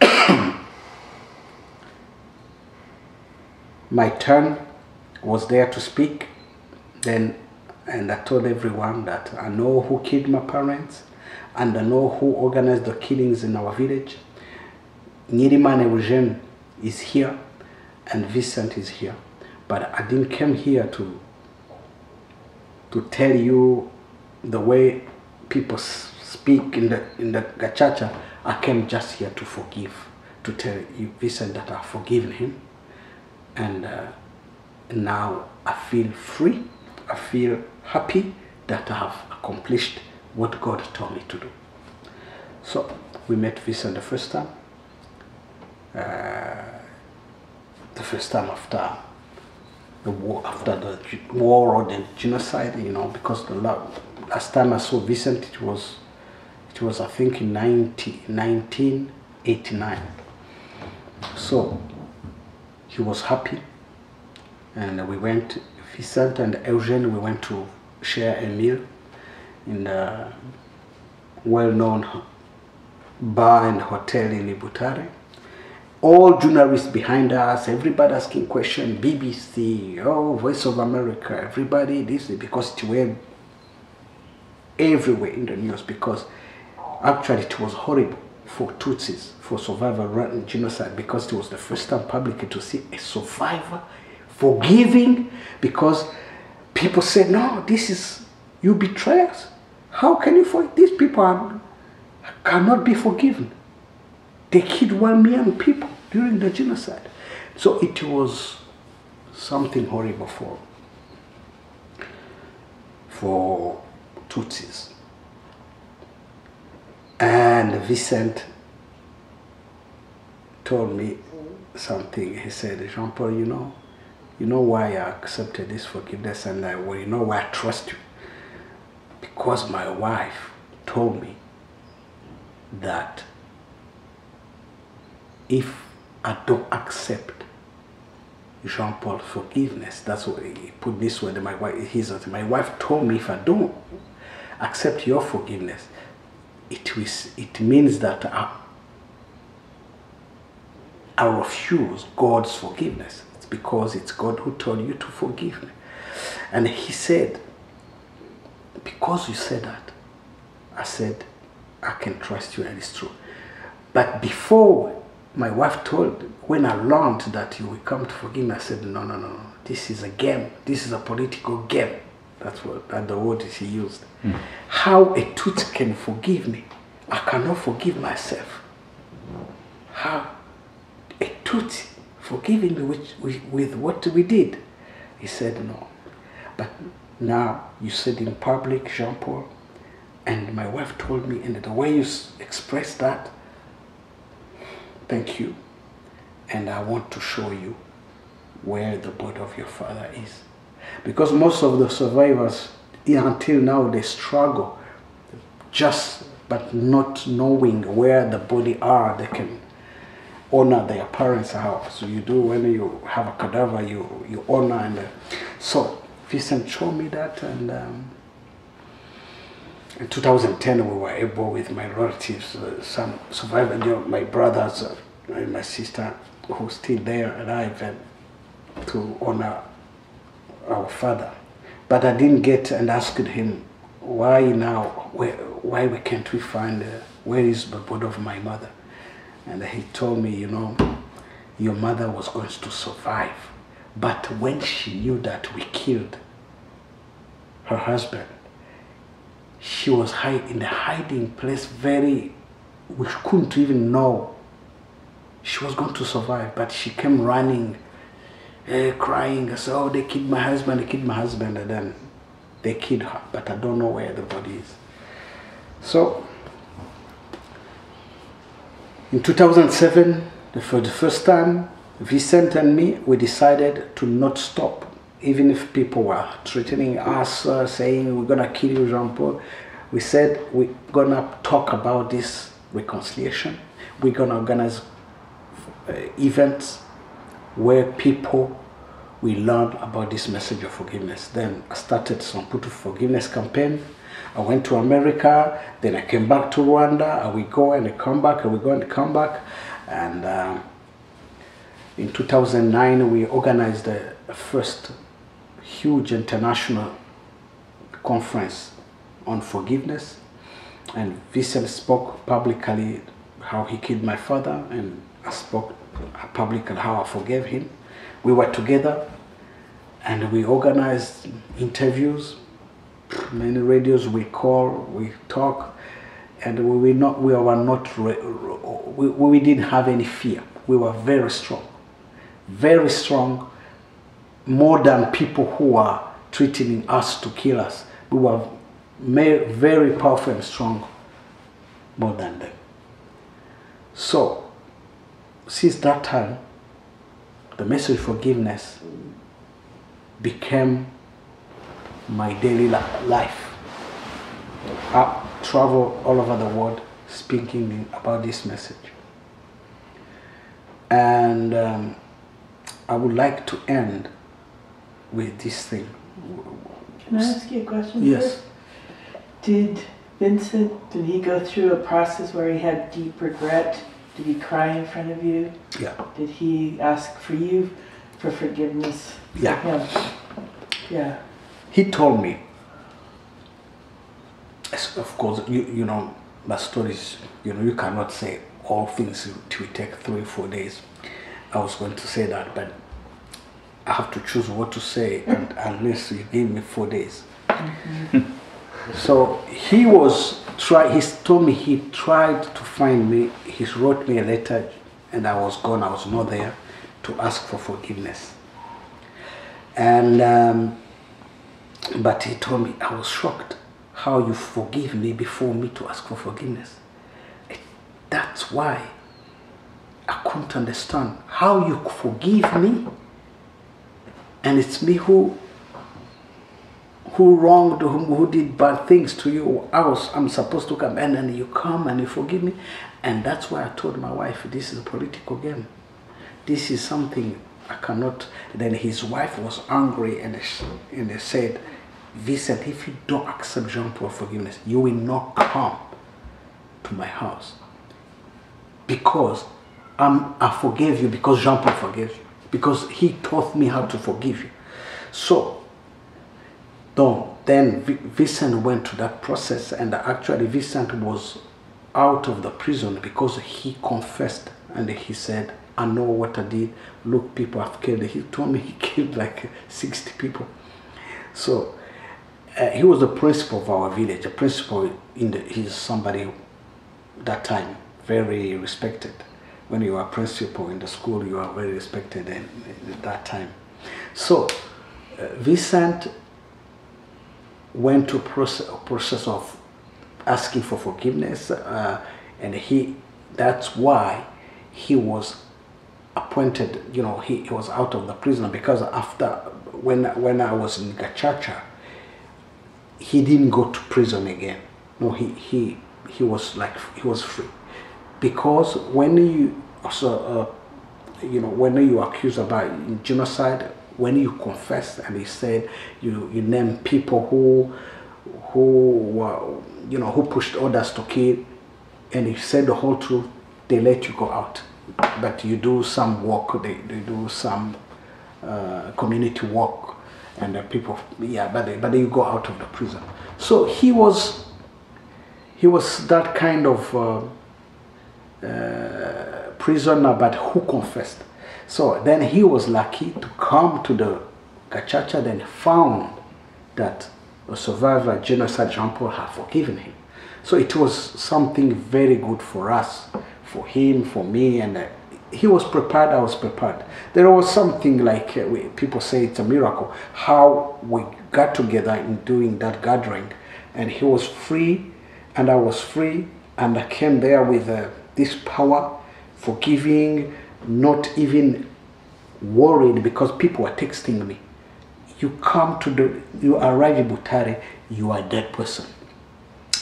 my turn was there to speak. Then and I told everyone that I know who killed my parents and I know who organized the killings in our village. Niriman Eugene is here and Vincent is here. But I didn't come here to to tell you the way people speak in the in the gacaca. I came just here to forgive, to tell you Vincent that I've forgiven him, and uh, now I feel free. I feel happy that I have accomplished what God told me to do. So we met Vincent the first time. Uh, the first time after the war, after the war or the genocide, you know, because the last time I saw Vincent, it was, it was I think in 90, 1989. So he was happy, and we went. Vincent and Eugene, we went to share a meal in the well-known bar and hotel in Ibutare. All journalists behind us, everybody asking questions, BBC, oh, Voice of America, everybody, this, because it went everywhere in the news because actually it was horrible for Tutsis, for survivor genocide, because it was the first time publicly to see a survivor forgiving because people said, no, this is, you betray us. How can you forgive? These people are, cannot be forgiven. They killed one million people during the genocide. So it was something horrible for, for Tutsis. And Vincent told me something. He said, Jean Paul, you know, you know why I accepted this forgiveness and I, well, you know why I trust you? Because my wife told me that if I don't accept Jean Paul forgiveness, that's what he put this way. My wife, his, my wife told me if I don't accept your forgiveness, it was, it means that I, I refuse God's forgiveness. It's because it's God who told you to forgive me. And he said, because you said that, I said, I can trust you and it's true. But before my wife told, when I learned that you will come to forgive me, I said, no, no, no. This is a game. This is a political game. That's what that the word she used. Hmm. How a Tutsi can forgive me, I cannot forgive myself. How a Tutsi forgiving me with, with, with what we did? He said, no. But now you said in public, Jean Paul, and my wife told me, and the way you expressed that, thank you. And I want to show you where the body of your father is. Because most of the survivors, until now, they struggle just but not knowing where the body are. They can honor their parents' house. So you do when you have a cadaver, you, you honor. And uh, so Vincent showed me that. And um, in 2010, we were able with my relatives, uh, some survivors, you know, my brothers uh, and my sister, who's still there alive, and to honor our father. But I didn't get and asked him why now, where, why we can't we find uh, where is the body of my mother? And he told me, you know, your mother was going to survive. But when she knew that we killed her husband, she was hide, in a hiding place very, we couldn't even know she was going to survive. But she came running, uh, crying, said, oh, they killed my husband, they killed my husband. And then they killed her, but I don't know where the body is. So, in 2007, for the first time, Vincent and me, we decided to not stop. Even if people were threatening us, uh, saying we're gonna kill you, Jean Paul, we said we're gonna talk about this reconciliation. We're gonna organize uh, events where people we learn about this message of forgiveness. Then I started Samputu forgiveness campaign. I went to America, then I came back to Rwanda. I will go and I come back, I will go and come back. And um, in 2009, we organized the first huge international conference on forgiveness, and Vincent spoke publicly how he killed my father, and I spoke publicly how I forgave him. We were together, and we organized interviews. Many radios we call, we talk, and we were not. We were not. We, we didn't have any fear. We were very strong, very strong, more than people who are threatening us to kill us. We were very powerful and strong more than them. So, since that time, the message of forgiveness became my daily life. I travel all over the world speaking about this message. And um, I would like to end with this thing. Can I ask you a question? Yes. First? Did Vincent, did he go through a process where he had deep regret? Did he cry in front of you? Yeah. Did he ask for you for forgiveness? for Yeah. him? Yeah. He told me, of course, you, you know, my stories, you know, you cannot say all things will take three, four days. I was going to say that, but I have to choose what to say, and unless you give me four days. so he was try. He told me he tried to find me. He wrote me a letter, and I was gone. I was not there to ask for forgiveness. And um, but he told me I was shocked how you forgive me before me to ask for forgiveness. It- That's why I couldn't understand how you forgive me, and it's me who who wronged, who, who did bad things to you. I was, I'm supposed to come, and then you come and you forgive me, and that's why I told my wife, this is a political game. This is something I cannot. Then his wife was angry, and and they said, Vincent, if you don't accept Jean Paul forgiveness, you will not come to my house because um, I forgave you because Jean Paul forgave you because he taught me how to forgive you. So then Vincent went to that process, and actually Vincent was out of the prison because he confessed and he said, "I know what I did. Look, people have killed." He told me he killed like sixty people. So uh, he was the principal of our village. A principal in the he's somebody that time very respected. When you are principal in the school, you are very respected in, in that time. So uh, Vincent went to process, process of asking for forgiveness, uh, and he that's why he was appointed. You know, he, he was out of the prison because after when when I was in Gacaca, he didn't go to prison again. No, he he he was like he was free because when you also uh, you know when you accuse about genocide when you confess and he said you you name people who who were you know who pushed others to kill and he said the whole truth they let you go out. But you do some work they, they do some uh, community work and the people yeah but they, but you go out of the prison. So he was he was that kind of uh, uh, prisoner, but who confessed. So then he was lucky to come to the Gacaca, then found that a survivor genocide Jean Paul had forgiven him. So it was something very good for us, for him, for me, and uh, he was prepared, I was prepared. There was something like uh, we, people say it's a miracle how we got together in doing that gathering, and he was free, and I was free, and I came there with uh, this power, forgiving, not even worried because people were texting me. You come to the, you arrive in Butare, you are dead person.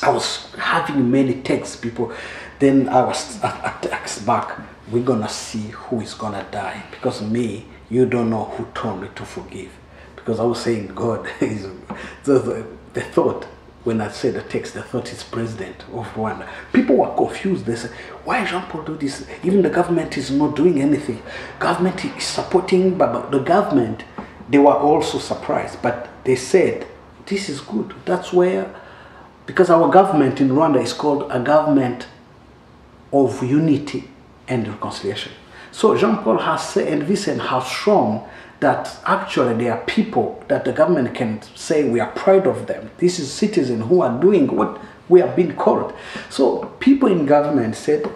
I was having many texts, people. Then I was text back, we're gonna see who is gonna die. Because me, you don't know who told me to forgive. Because I was saying God is the, the, the thought when I said the text, the thought is president of Rwanda. People were confused. They said, why Jean Paul do this? Even the government is not doing anything. Government is supporting, but the government, they were also surprised. But they said, this is good. That's where, because our government in Rwanda is called a government of unity and reconciliation. So Jean Paul has said, and Vincent has shown that actually there are people that the government can say we are proud of them. This is citizens who are doing what we have been called. So people in government said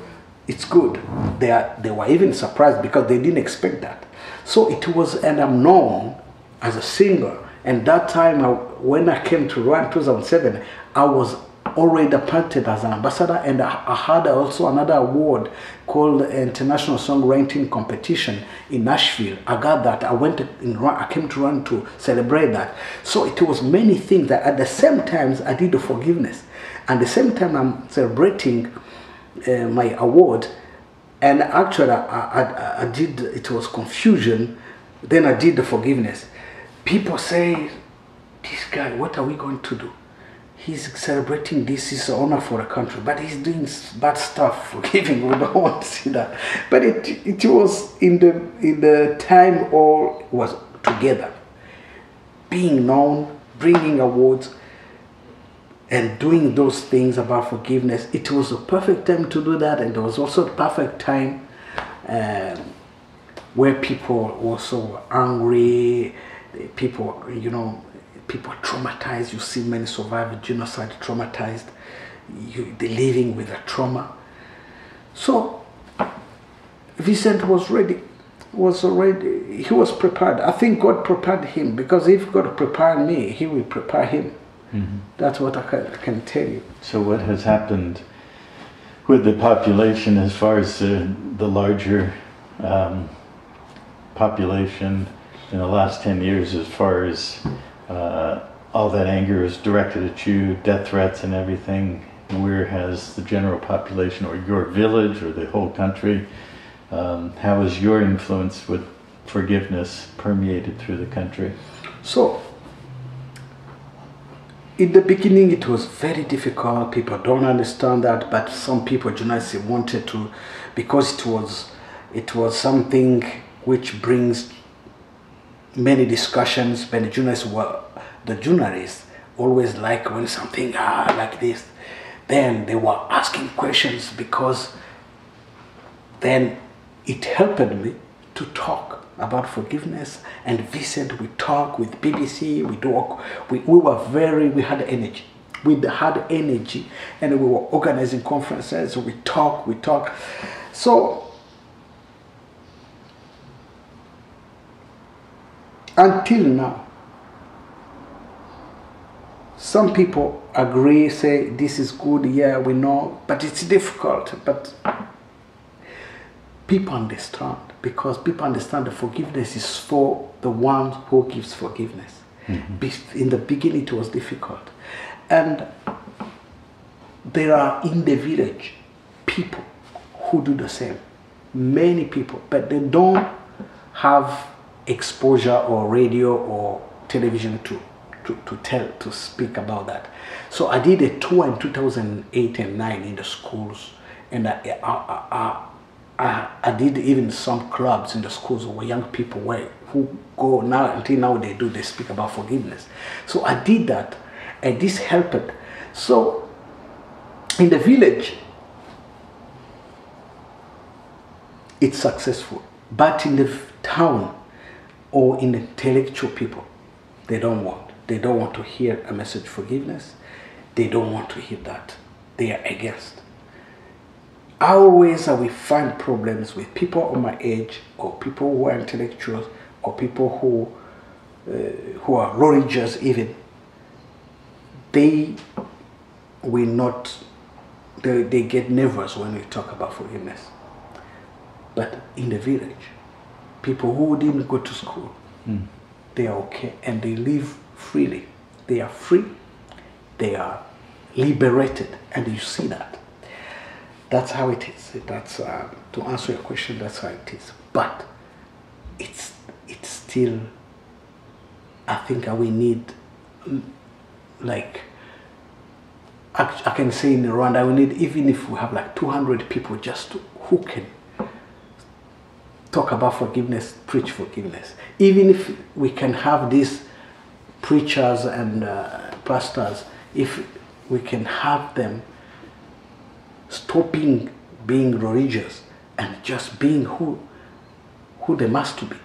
it's good. They, are, they were even surprised because they didn't expect that. So it was, and I'm known as a singer. And that time, I, when I came to Rwanda 2007, I was already appointed as an ambassador, and I, had also another award called International Songwriting Competition in Nashville. I got that. I went in. I came to run to celebrate that. So it was many things that at the same times I did the forgiveness, and the same time I'm celebrating uh, my award. And actually, I, I, I did. It was confusion. Then I did the forgiveness. People say, "This guy, what are we going to do?" He's celebrating this is honor for a country, but he's doing bad stuff. Forgiving, we don't want to see that. But it it was in the in the time all was together, being known, bringing awards, and doing those things about forgiveness. It was a perfect time to do that, and it was also the perfect time. Um, where people also angry, people, you know, people traumatized. You see many survivors genocide traumatized. You, they're living with a trauma. So Vincent was ready, was already, he was prepared. I think God prepared him because if God prepared me, he will prepare him. That's what I can, can tell you. So, what has happened with the population as far as the, the larger um, population in the last 10 years, as far as uh, all that anger is directed at you, death threats, and everything? Where has the general population, or your village, or the whole country, um, how has your influence with forgiveness permeated through the country? So, in the beginning, it was very difficult. People don't understand that, but some people, journalists, wanted to, because it was, it was something which brings many discussions. Many journalists were, the journalists always like when something ah like this, then they were asking questions because then it helped me to talk about forgiveness. And Vincent we talk with BBC we talk we, we were very we had energy we had energy. And we were organizing conferences we talk we talk. So until now some people agree say this is good yeah we know but it's difficult but people understand because people understand the forgiveness is for the one who gives forgiveness. Mm-hmm. Be- In the beginning, it was difficult, and there are in the village people who do the same. Many people, but they don't have exposure or radio or television to to, to tell to speak about that. So I did a tour in 2008 and 9 in the schools, and I, I, I, I, did even some clubs in the schools where young people were who go now until now they do they speak about forgiveness. So I did that, and this helped. So in the village, it's successful, but in the town or intellectual people, they don't want. They don't want to hear a message forgiveness. They don't want to hear that. They are against always that we find problems with people of my age or people who are intellectuals or people who uh, who are religious even they will not they, they get nervous when we talk about forgiveness but in the village people who didn't go to school they are okay and they live freely they are free they are liberated and you see that that's how it is. That's uh, to answer your question. That's how it is. But it's it's still. I think we need, mm, like. I, I can say in Rwanda, we need even if we have like 200 people just to, who can talk about forgiveness, preach forgiveness. Even if we can have these preachers and uh, pastors, if we can have them stopping being religious and just being who who they must to be.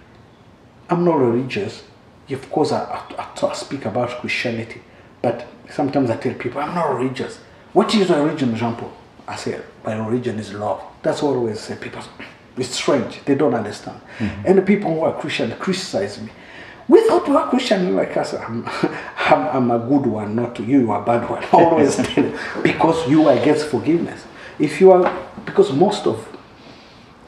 I'm not religious. Of course, I, I, I speak about Christianity, but sometimes I tell people I'm not religious. What is religion, Jean Paul? I say my religion is love. That's what I always say. People, it's strange. They don't understand. Mm-hmm. And the people who are Christian criticize me. We thought you are Christian like us. I'm, I'm, I'm a good one, not to you, you are a bad one. Always tell because you are against forgiveness. If you are, because most of,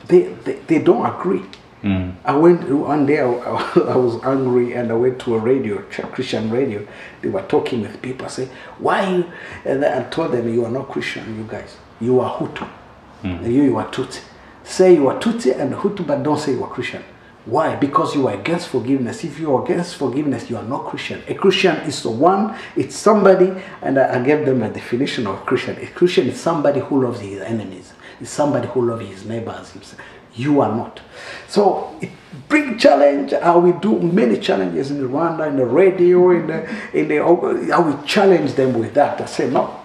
they, they, they don't agree. Mm. I went one day. I, I was angry, and I went to a radio, Christian radio. They were talking with people. I say, "Why?" You? And I told them, "You are not Christian, you guys. You are Hutu, and you, you are Tutsi. Say you are Tutsi and Hutu, but don't say you are Christian. Why? Because you are against forgiveness. If you are against forgiveness, you are not Christian. A Christian is the one. It's somebody, and I, gave them a definition of Christian. A Christian is somebody who loves his enemies. It's somebody who loves his neighbors. himself. You are not. So it bring challenge. I will do many challenges in Rwanda, in the radio, in the in the. I will challenge them with that. I say no.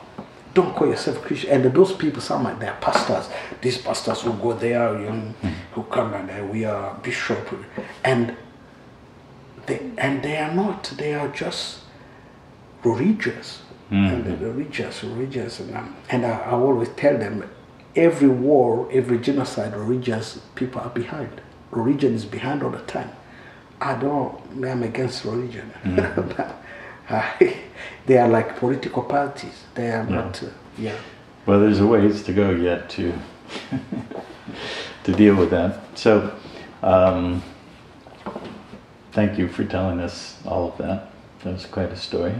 Don't call yourself Christian. And those people, some are they're pastors. These pastors who go there, you know, who come and uh, we are bishop, and they and they are not. They are just religious, and they're religious, religious, and, um, and I, I always tell them, every war, every genocide, religious people are behind. Religion is behind all the time. I don't. I'm against religion. I- they are like political parties. They are not. Uh, yeah. Well, there's a ways to go yet to to deal with that. So, um, thank you for telling us all of that. That was quite a story.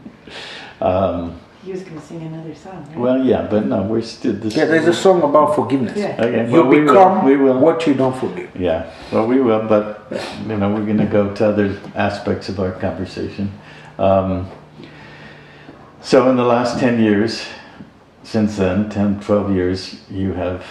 um, He was going to sing another song, right? well, yeah, but no, we're still. This, Yeah, there's a song about forgiveness. Yeah. Okay, You well, we will. become We will. what you don't forgive. Yeah, well, we will, but you know, we're going to go to other aspects of our conversation. Um, so, in the last 10 years, since then, 10, 12 years, you have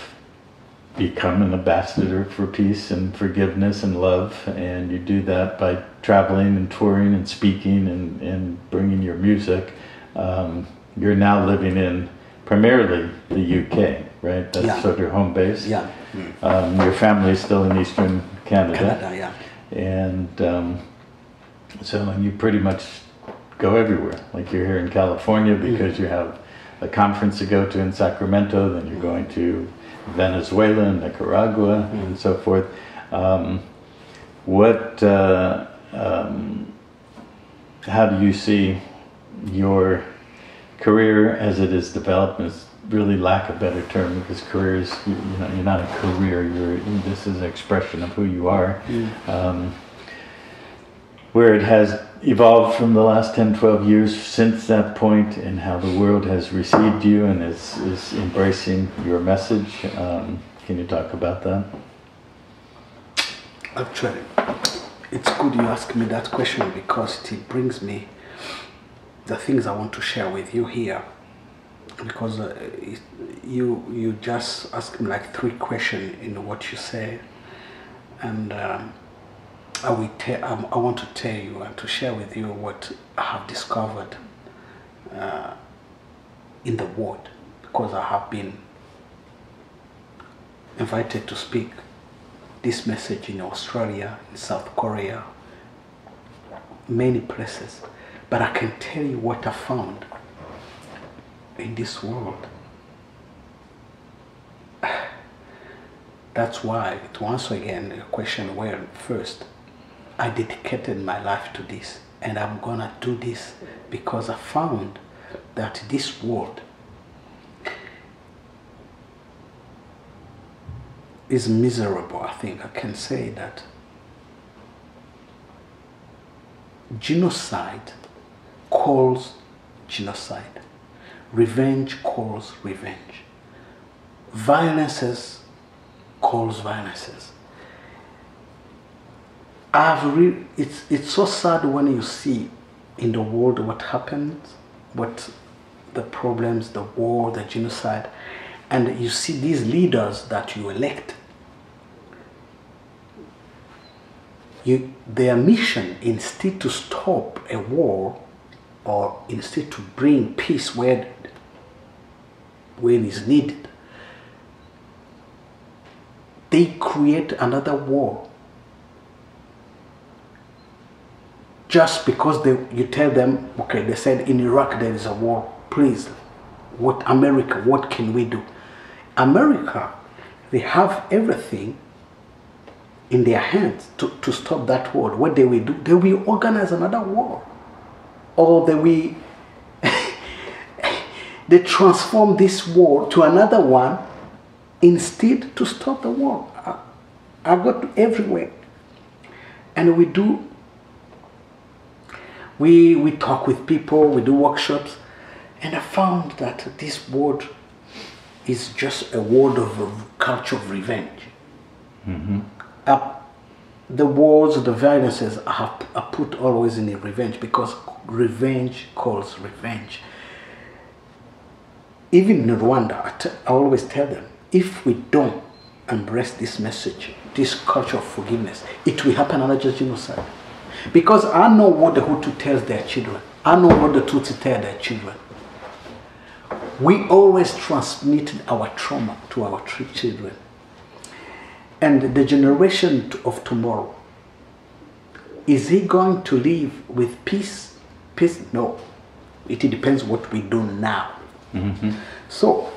become an ambassador for peace and forgiveness and love, and you do that by traveling and touring and speaking and, and bringing your music. Um, you're now living in primarily the UK, right? That's Yeah. sort of your home base. Yeah. Um, your family is still in Eastern Canada, Canada, yeah. and um, so you pretty much go everywhere. Like you're here in California because you have a conference to go to in Sacramento, then you're going to Venezuela and Nicaragua and so forth. Um, what? Uh, um, how do you see your career as it is developed? Is really lack a better term because career is you know you're not a career. You're this is an expression of who you are. Um, where it has evolved from the last 10, 12 years since that point and how the world has received you and is, is embracing your message. Um, can you talk about that? Actually, it's good you ask me that question because it brings me the things I want to share with you here. Because uh, you you just ask me like three questions in what you say, and um, I will. Um, I want to tell you and to share with you what I have discovered uh, in the Word, because I have been invited to speak this message in Australia, in South Korea, many places. But I can tell you what I found in this world. That's why, to answer again the question where first, I dedicated my life to this. And I'm gonna do this because I found that this world is miserable, I think I can say that. Genocide calls genocide. Revenge calls revenge. Violences calls violences. I've it's, it's so sad when you see in the world what happens, what the problems, the war, the genocide, and you see these leaders that you elect. you, their mission instead to stop a war or instead to bring peace where when is needed they create another war just because they, you tell them okay they said in iraq there is a war please what america what can we do? America they have everything in their hands to, to stop that war. What they will do they will organize another war. Or they will they transform this war to another one instead to stop the war. I, I go to everywhere. And we do we we talk with people we do workshops and i found that this word is just a word of a culture of revenge. Uh, the wars the violences are, are put always in a revenge because revenge calls revenge. Even in Rwanda, I te- I always tell them if we don't embrace this message, this culture of forgiveness, it will happen another genocide. Because I know what the Hutu tells their children, I know what the Tutsi tell their children. We always transmitted our trauma to our children. And the generation of tomorrow, is he going to live with peace? Peace? No. It depends what we do now. Mm-hmm. So,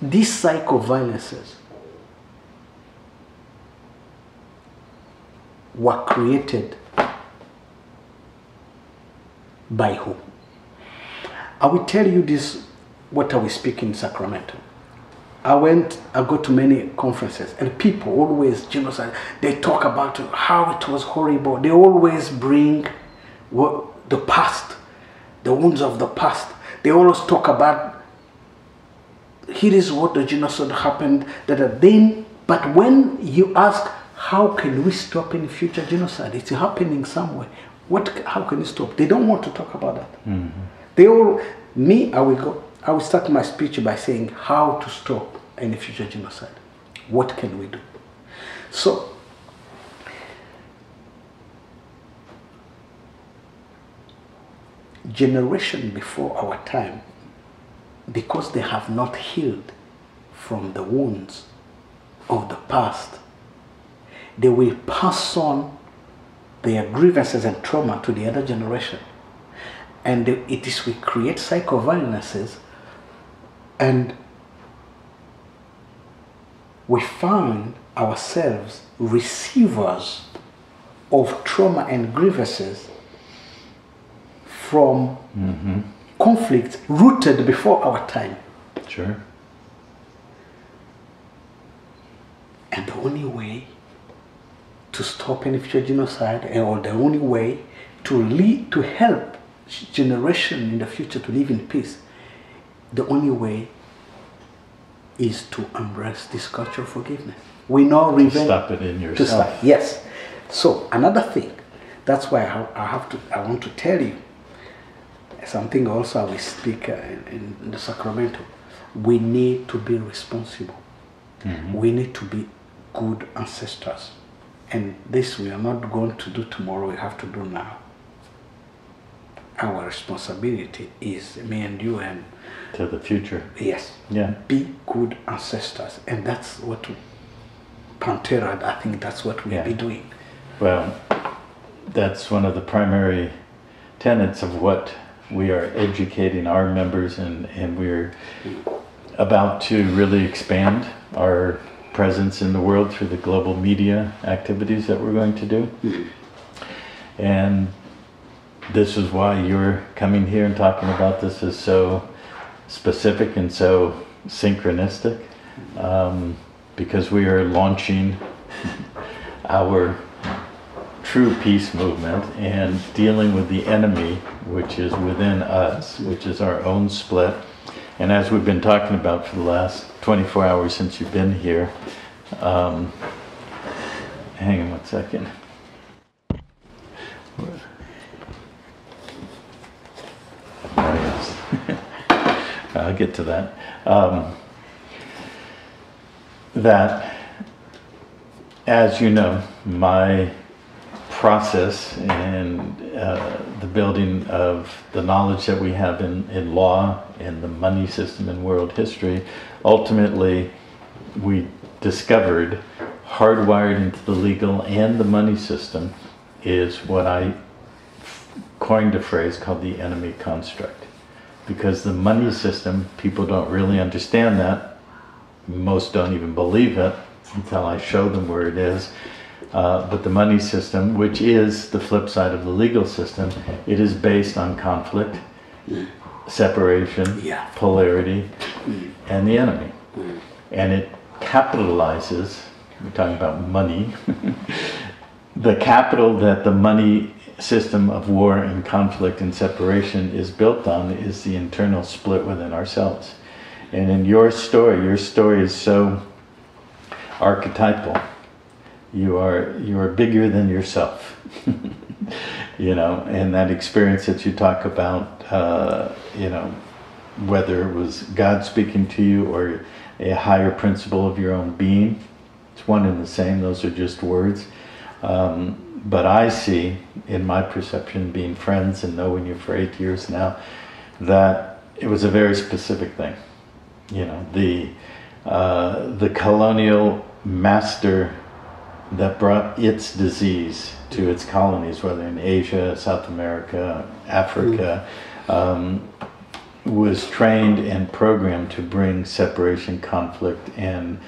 this these psycho violences were created by who? I will tell you this what I will speak in Sacramento. I went, I go to many conferences, and people always, genocide, they talk about how it was horrible. They always bring the past, the wounds of the past. They always talk about here is what the genocide happened, that then, but when you ask, how can we stop any future genocide? It's happening somewhere. What, how can you stop? They don't want to talk about that. Mm-hmm. They all, me, I will go, I will start my speech by saying how to stop any future genocide. What can we do? So, generation before our time, because they have not healed from the wounds of the past, they will pass on their grievances and trauma to the other generation. And it is we create psycho violences and we find ourselves receivers of trauma and grievances from mm-hmm. conflicts rooted before our time. Sure. And the only way to stop any future genocide, or the only way to lead, to help generation in the future to live in peace, the only way is to embrace this culture of forgiveness. We know revenge. Stop it in yourself. start. Yes. So another thing, that's why I have, to, I want to tell you something also I will speak uh, in, in the Sacramento. We need to be responsible. We need to be good ancestors. And this we are not going to do tomorrow, we have to do now. Our responsibility is me and you and To the future. yes, Yeah. be good ancestors. And that's what Panterra, I think that's what we'll Yeah. be doing. Well, that's one of the primary tenets of what we are educating our members and, and we're mm. about to really expand our presence in the world through the global media activities that we're going to do. And this is why you're coming here and talking about this is so specific and so synchronistic um, because we are launching our true peace movement and dealing with the enemy, which is within us, which is our own split. And as we've been talking about for the last 24 hours since you've been here, um, hang on one second. I'll get to that. Um, that as you know, my process and uh, the building of the knowledge that we have in, in law and the money system in world history, ultimately we discovered hardwired into the legal and the money system is what I coined a phrase called the enemy construct. Because the money system, people don't really understand that. Most don't even believe it until I show them where it is. Uh, but the money system, which is the flip side of the legal system, it is based on conflict, separation, Yeah. polarity, and the enemy. And it capitalizes, we're talking about money, the capital that the money system of war and conflict and separation is built on is the internal split within ourselves. And in your story, your story is so archetypal. You are you are bigger than yourself. you know, and that experience that you talk about, uh, you know, whether it was God speaking to you or a higher principle of your own being, it's one and the same. Those are just words. Um, but I see, in my perception, being friends and knowing you for eight years now, that it was a very specific thing. You know, the uh, the colonial master that brought its disease to its colonies, whether in Asia, South America, Africa, um, was trained and programmed to bring separation, conflict, and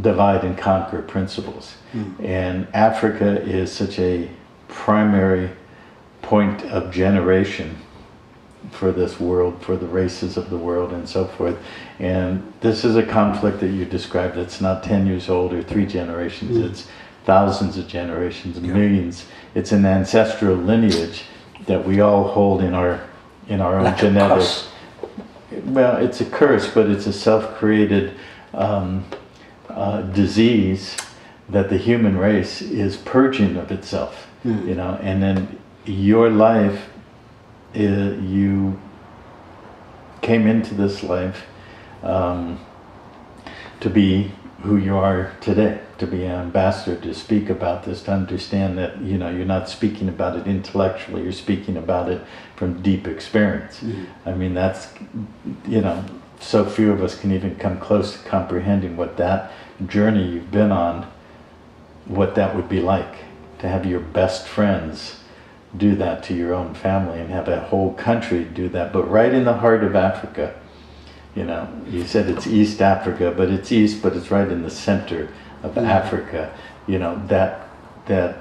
divide and conquer principles. Hmm. And Africa is such a primary point of generation for this world, for the races of the world, and so forth. And this is a conflict that you described that's not 10 years old or three generations, hmm. it's thousands of generations, millions. It's an ancestral lineage that we all hold in our in our own Like genetics. Well, it's a curse, but it's a self-created um, uh, disease that the human race is purging of itself. You know, and then your life, uh, you came into this life um, to be who you are today, to be an ambassador, to speak about this, to understand that you know you're not speaking about it intellectually, you're speaking about it from deep experience. Mm-hmm. I mean, that's you know, so few of us can even come close to comprehending what that journey you've been on, what that would be like to have your best friends do that to your own family and have a whole country do that, but right in the heart of Africa. You know, you said it's East Africa, but it's East, but it's right in the center of mm-hmm. Africa. You know, that that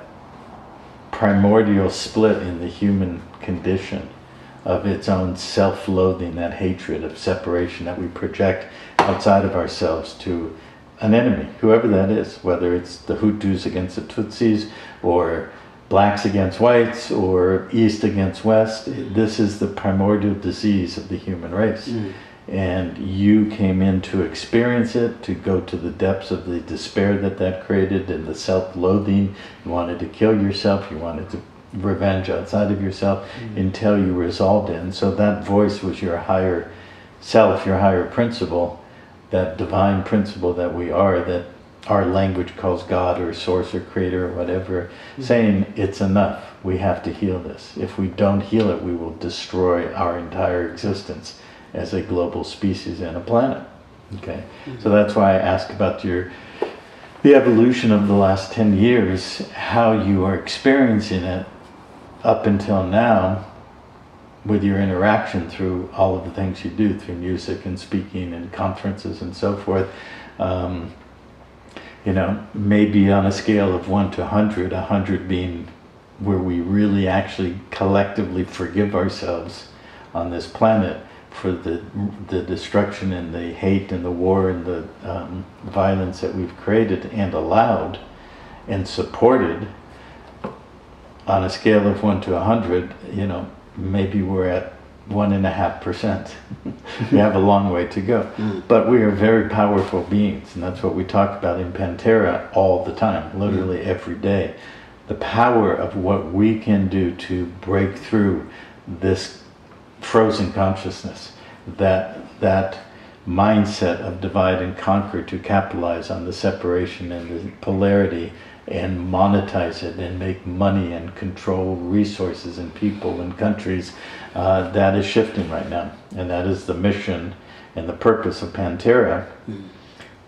primordial split in the human condition of its own self-loathing, that hatred of separation that we project outside of ourselves to an enemy, whoever that is, whether it's the Hutus against the Tutsis or blacks against whites or east against west. This is the primordial disease of the human race. Mm. And you came in to experience it, to go to the depths of the despair that that created and the self loathing. You wanted to kill yourself, you wanted to revenge outside of yourself mm. until you resolved it. And so that voice was your higher self, your higher principle, that divine principle that we are, that our language calls God or source or creator or whatever, mm. saying it's enough. We have to heal this. If we don't heal it, we will destroy our entire existence as a global species and a planet. Okay, mm. so that's why I ask about your the evolution of the last ten years, how you are experiencing it up until now, with your interaction through all of the things you do through music and speaking and conferences and so forth. Um, you know, maybe on a scale of one to 100, 100 being where we really actually collectively forgive ourselves on this planet for the, the destruction and the hate and the war and the um, violence that we've created and allowed and supported on a scale of one to a 100, you know, maybe we're at one and a half percent. we have a long way to go. Hmm. But we are very powerful beings, and that's what we talk about in Panterra all the time, literally hmm. every day. The power of what we can do to break through this frozen consciousness, that that mindset of divide and conquer to capitalize on the separation and the polarity and monetize it and make money and control resources and people and countries, uh, that is shifting right now. And that is the mission and the purpose of Panterra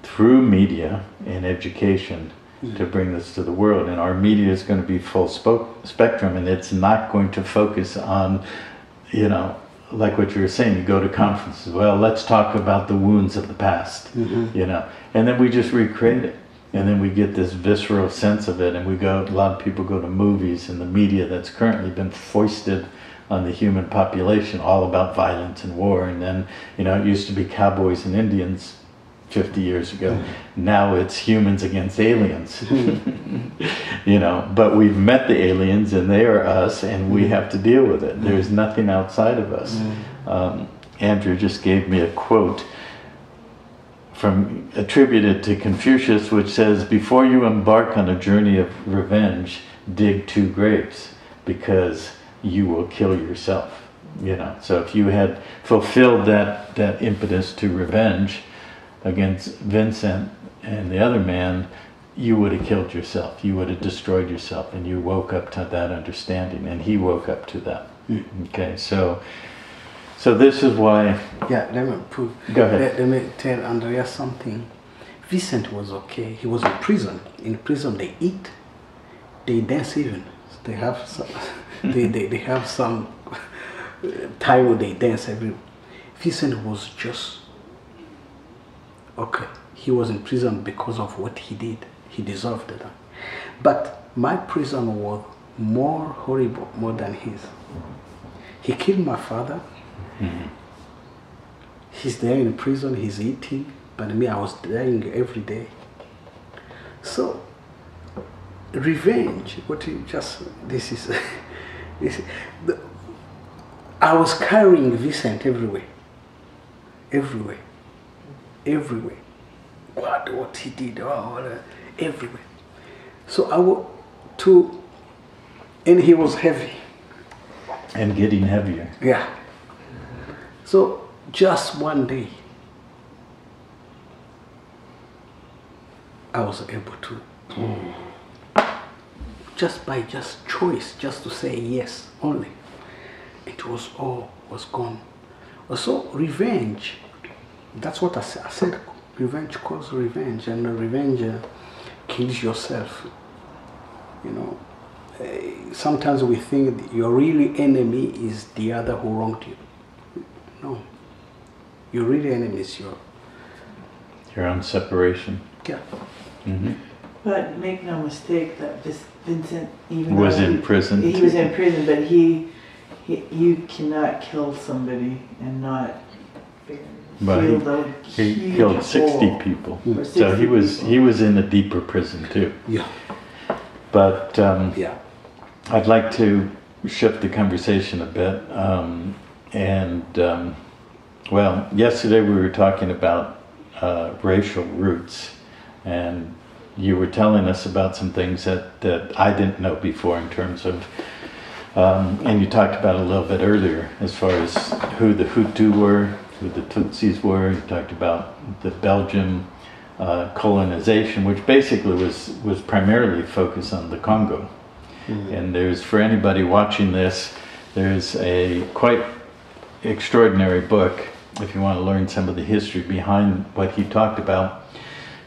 through media and education to bring this to the world. And our media is going to be full spectrum and it's not going to focus on, you know, like what you were saying, you go to conferences, well, let's talk about the wounds of the past, you know, and then we just recreate it. And then we get this visceral sense of it, and we go. A lot of people go to movies and the media that's currently been foisted on the human population, all about violence and war. And then, you know, it used to be cowboys and Indians 50 years ago. Mm-hmm. Now it's humans against aliens. you know, but we've met the aliens and they are us and we mm-hmm. have to deal with it. There's mm-hmm. nothing outside of us. Um, Andrew just gave me a quote from attributed to Confucius which says before you embark on a journey of revenge dig two graves because you will kill yourself you know so if you had fulfilled that that impetus to revenge against Vincent and the other man, you would have killed yourself. You would have destroyed yourself, and you woke up to that understanding, and he woke up to that. Hmm. Okay, so so this is why. Yeah, let me prove. Go ahead. Let, let me tell Andrea something. Vincent was okay. He was in prison. In prison, they eat, they dance even. They have some, they, they, they have some time where they dance every. Vincent was just okay. He was in prison because of what he did. He deserved it. But my prison was more horrible, more than his. He killed my father. Mm-hmm. He's there in prison, he's eating, but me, I was dying every day. So, revenge, what you just, this is, this, the, I was carrying Vincent everywhere. Everywhere. Everywhere. What, what he did, oh, everywhere. So I was to, and he was heavy. And getting heavier. Yeah. So just one day, I was able to, just by just choice, just to say yes only. It was all was gone. So revenge, that's what I said. I said revenge causes revenge, and revenge uh, kills yourself. You know, uh, sometimes we think your really enemy is the other who wronged you. No, your really enemy is your Your own separation. yeah. Mm-hmm. But make no mistake that this Vincent, even Was in he- prison he was in prison, but he, he you cannot kill somebody and not But feel he- the He killed 60 hole. people. Or So he was people. he was in a deeper prison too. Yeah, But um, yeah. I'd like to shift the conversation a bit. Um, and, um, well, yesterday we were talking about uh, racial roots, and you were telling us about some things that, that I didn't know before in terms of, um, and you talked about a little bit earlier as far as who the Hutu were, who the Tutsis were. You talked about the Belgian uh, colonization, which basically was, was primarily focused on the Congo. And there's, for anybody watching this, there's a quite extraordinary book, if you want to learn some of the history behind what he talked about,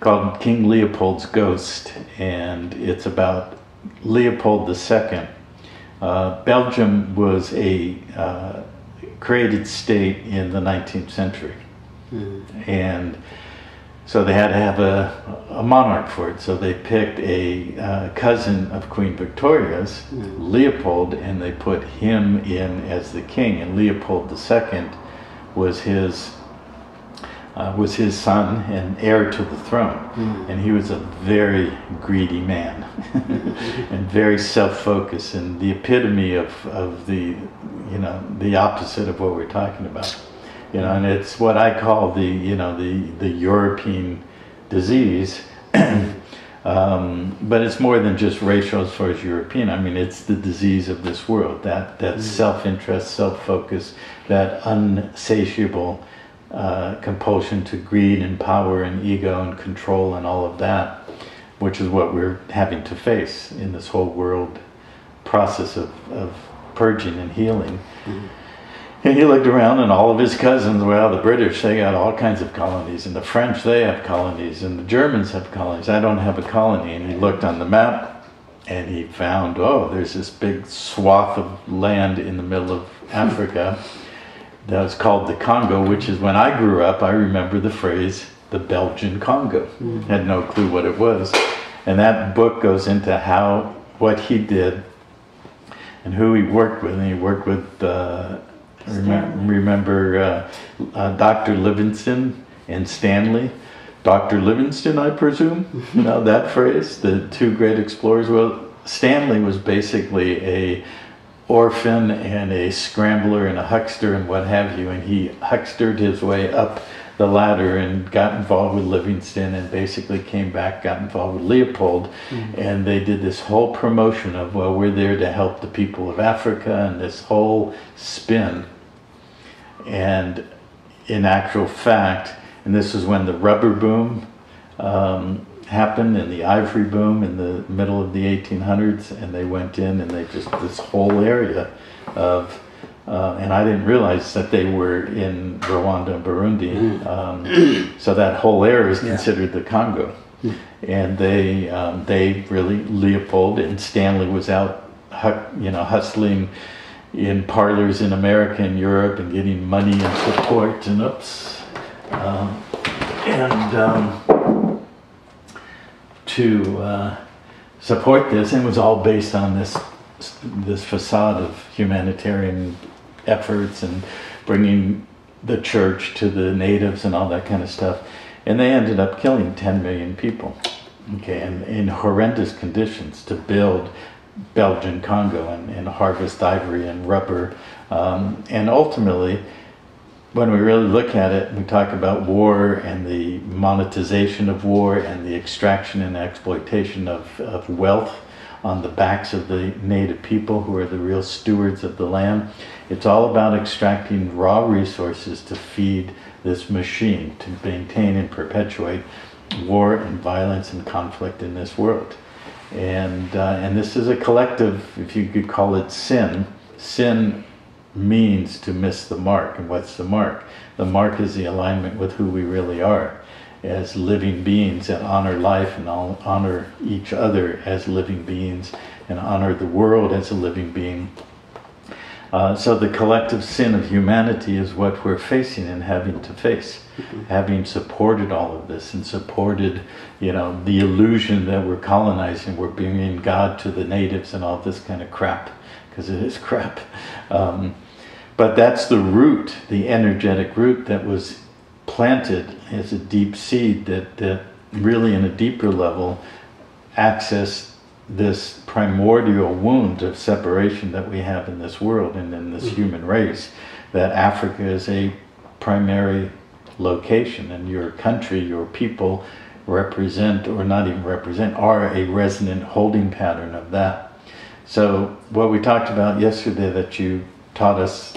called King Leopold's Ghost. And it's about Leopold II. Uh, Belgium was a uh, created state in the 19th century. And so they had to have a, a monarch for it. So they picked a uh, cousin of Queen Victoria's, Leopold, and they put him in as the king. And Leopold II was his uh, was his son and heir to the throne. And he was a very greedy man and very self-focused and the epitome of, of the you know the opposite of what we're talking about you know and it's what i call the you know the the european disease. Um, but it's more than just racial as far as european. I mean it's the disease of this world that that self-interest self-focus that unsatiable uh, compulsion to greed and power and ego and control and all of that which is what we're having to face in this whole world process of, of purging and healing. And he looked around, and all of his cousins, well, the British, they got all kinds of colonies, and the French, they have colonies, and the Germans have colonies. I don't have a colony. And he looked on the map, and he found, oh, there's this big swath of land in the middle of Africa that was called the Congo, which is when I grew up, I remember the phrase the Belgian Congo. Had no clue what it was. And that book goes into how, what he did and who he worked with. And he worked with, uh, remem- remember uh, uh, Dr. Livingstone and Stanley. Dr. Livingstone, I presume, you know that phrase, the two great explorers. Well, Stanley was basically a orphan and a scrambler and a huckster and what have you, and he huckstered his way up the ladder and got involved with Livingstone and basically came back, got involved with Leopold, and they did this whole promotion of well, we're there to help the people of Africa and this whole spin. And in actual fact, and this is when the rubber boom um, happened and the ivory boom in the middle of the 1800s, and they went in and they just this whole area of, uh, and I didn't realize that they were in Rwanda and Burundi. Um, so that whole area is Yeah. considered the Congo, and they um, they really Leopold and Stanley was out, you know, hustling in parlors in America and Europe and getting money and support and oops. Um, and um, to uh, support this, and it was all based on this this facade of humanitarian efforts and bringing the church to the natives and all that kind of stuff. And they ended up killing 10 million people, okay, and in horrendous conditions to build Belgian Congo and, and harvest ivory and rubber. Um, and ultimately, when we really look at it, we talk about war and the monetization of war and the extraction and exploitation of, of wealth on the backs of the native people who are the real stewards of the land. It's all about extracting raw resources to feed this machine, to maintain and perpetuate war and violence and conflict in this world. And, uh, and this is a collective, if you could call it sin. Sin means to miss the mark. And what's the mark? The mark is the alignment with who we really are as living beings that honor life and honor each other as living beings and honor the world as a living being. Uh, so the collective sin of humanity is what we're facing and having to face. Having supported all of this and supported, you know, the illusion that we're colonizing, we're bringing God to the natives and all this kind of crap, because it is crap. Um, but that's the root, the energetic root that was planted as a deep seed that, that really, in a deeper level, accessed this primordial wound of separation that we have in this world and in this human race. That Africa is a primary location, and your country, your people represent, or not even represent, are a resonant holding pattern of that. So, what we talked about yesterday that you taught us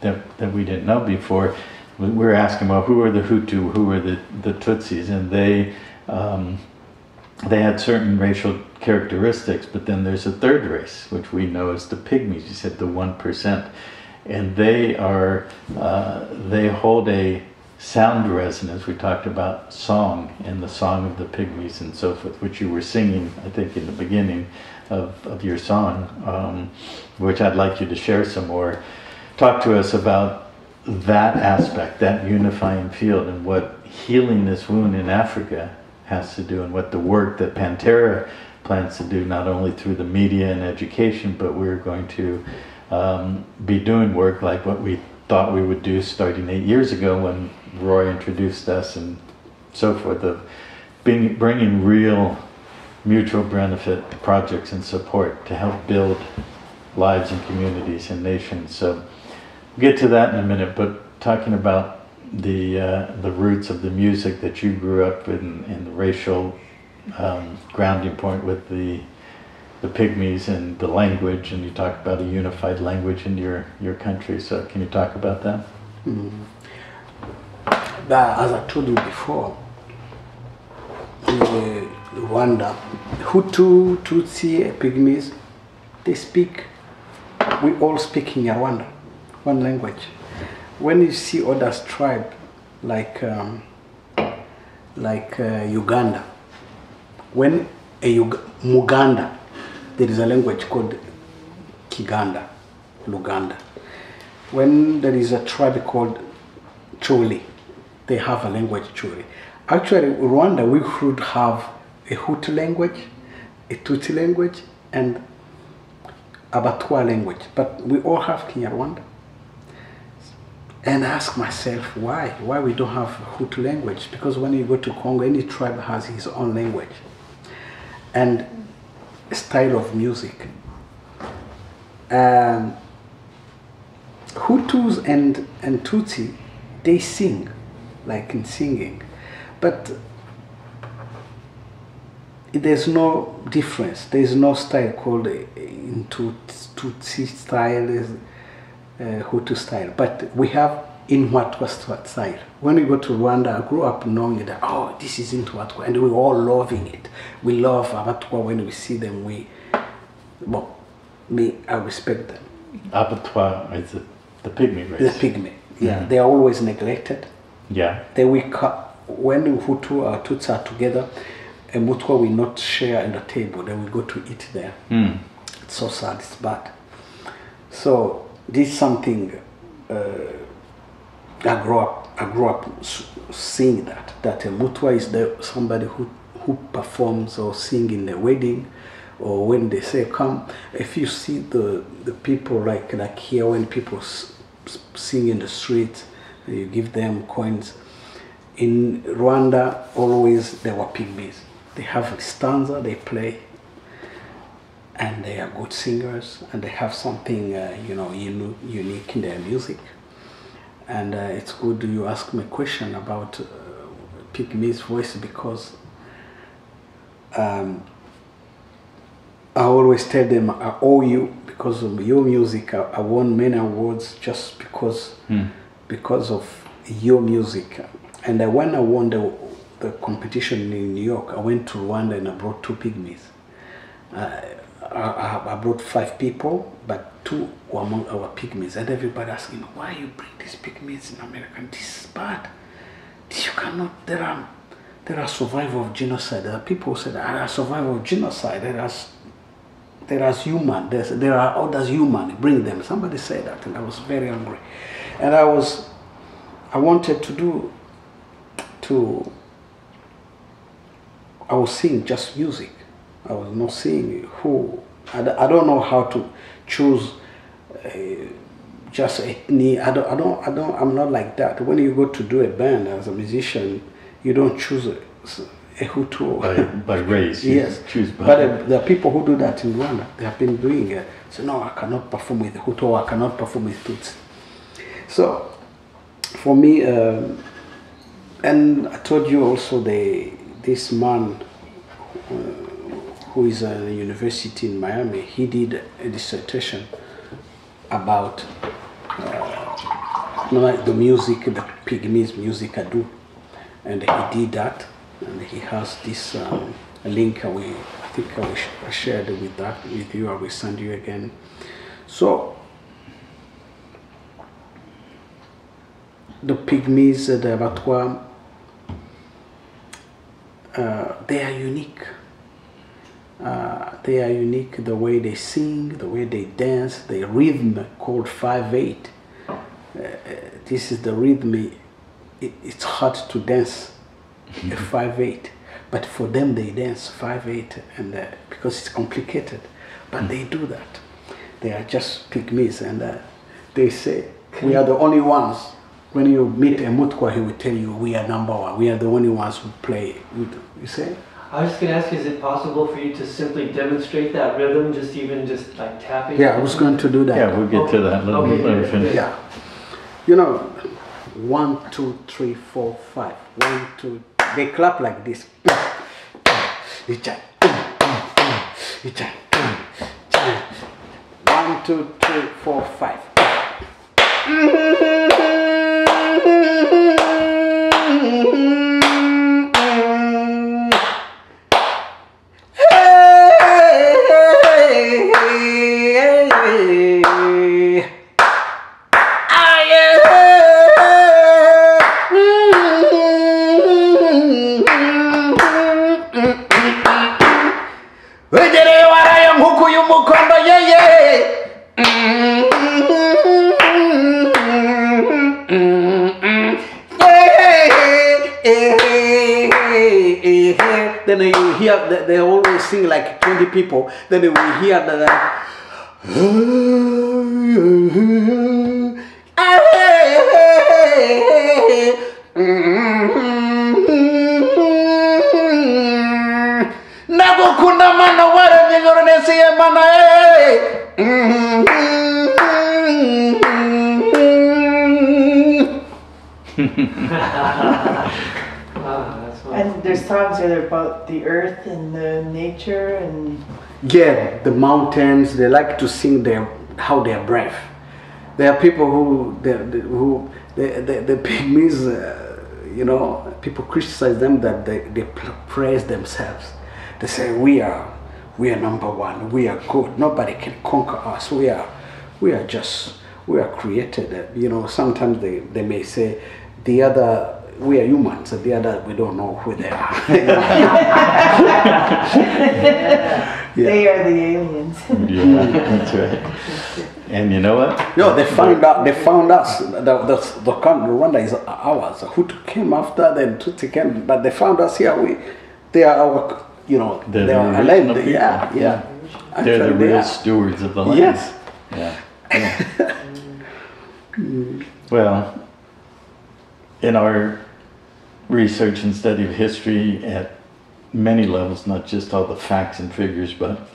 that, that we didn't know before, we were asking, well, who are the Hutu, who are the, the Tutsis? And they, um, they had certain racial characteristics, but then there's a third race, which we know as the pygmies. You said the 1%. And they are, uh, they hold a sound resonance. We talked about song and the song of the pygmies and so forth, which you were singing, I think, in the beginning of, of your song, um, which I'd like you to share some more. Talk to us about that aspect, that unifying field, and what healing this wound in Africa has to do, and what the work that Panterra plans to do, not only through the media and education, but we're going to um, be doing work like what we thought we would do starting eight years ago when Roy introduced us and so forth, of being, bringing real mutual benefit projects and support to help build lives and communities and nations. So we'll get to that in a minute, but talking about the uh, the roots of the music that you grew up in and the racial um, grounding point with the the pygmies and the language, and you talk about a unified language in your your country. So can you talk about that? But as I told you before, the Rwanda, Hutu, Tutsi, Pygmies, they speak, we all speak in Rwanda, one language. When you see other tribe like um, like uh, Uganda, when a Ug- Muganda, there is a language called Kiganda, Luganda. When there is a tribe called Choli, they have a language Choli. Actually, Rwanda, we should have a Hutu language, a Tutsi language, and a Batwa language, but we all have Kinyarwanda. And I ask myself why? Why we don't have Hutu language? Because when you go to Congo, any tribe has his own language and style of music. Um, Hutus and, and Tutsi, they sing, like in singing, but there's no difference. There's no style called uh, in Tutsi style, uh, Hutu style, but we have in what Watwa style. When we go to Rwanda, I grew up knowing that, oh, this is in Watwa, and we're all loving it. We love Abatwa when we see them. We, well, me, I respect them. Abatwa is the, the pygmy The race. pygmy, yeah, they are always neglected. Yeah. They we ca- when Hutu or Tutsi are together, and Mutwa will not share in the table. They will go to eat there. Hmm. It's so sad. It's bad. So this is something uh, I grew up. I grew up seeing that that a Mutwa is the somebody who who performs or sing in the wedding. Or when they say come, if you see the, the people like like here when people sing in the street, you give them coins. In Rwanda, always there were pygmies. They have a stanza, they play, and they are good singers, and they have something uh, you know uni- unique in their music. And uh, it's good you ask me a question about uh, pygmies' voice because um, I always tell them I owe you because of your music. I, I won many awards just because because of your music. And uh, when I won the, the competition in New York, I went to Rwanda and I brought two pygmies. Uh, I, I, brought five people, but two were among our pygmies. And everybody asking why you bring these pygmies in America? This is bad. This You cannot, there are, there are survivors of genocide. There are people who said, ah, there are survivors of genocide. There are there are human, There's, there are others human, bring them. Somebody said that, and I was very angry. And I was, I wanted to do, to, I was singing just music. I was not seeing who, I don't know how to choose uh, just any, I don't, I don't, I don't, I'm not like that. When you go to do a band as a musician, you don't choose a, a Hutu. By, by race. Yes, Choose by. but uh, there are people who do that in Rwanda. They have been doing it. So no, I cannot perform with Hutu. I cannot perform with Tutsi. So, for me, um, and I told you also the this man uh, who is at a university in Miami. He did a dissertation about uh, the music, the Pygmies music I do, and he did that, and he has this um, link. Will, I think I, will sh- I shared with that with you. I will send you again. So the Pygmies, uh, the Batwa, uh, they are unique. Uh, they are unique the way they sing, the way they dance, the rhythm called 5-8. Uh, this is the rhythm, it, it's hard to dance a 5-8. But for them, they dance 5-8 and, uh, because it's complicated. But they do that. They are just pygmies and uh, they say, we are the only ones. When you meet a Mutwa, he will tell you, we are number one. We are the only ones who play. You say? I was just gonna ask, is it possible for you to simply demonstrate that rhythm, just even just like tapping? Yeah, I was going to do that. yeah, we'll get to that. Let, Okay, me- let me finish. good. Yeah. You know, one, two, three, four, five. One, two. They clap like this. One, two, three, four, five. hear that they always sing like 20 people. Then you will hear that. Nakukunda mana wale vingoronesiye mana Ah, that's fun. And there's songs that are about the earth and the nature and Yeah, the mountains. They like to sing their how they are brave. There are people who the, who the the, pygmies. Uh, you know, people criticize them that they, they praise themselves. They say we are we are number one. We are good. Nobody can conquer us. We are we are just we are created. You know, sometimes they, they may say the other we are humans. The other we don't know who they are. they are the aliens. Yeah, that's right. And you know what? No, they found out. They found us. The the the country Rwanda is ours. Hutu came after, then Tutsi came, but they found us here. We, they are our, you know, They're they the are our land. people. Yeah, yeah. They're the Actually, they real stewards of the land. Yes. Yeah. yeah. well, in our research and study of history at many levels, not just all the facts and figures, but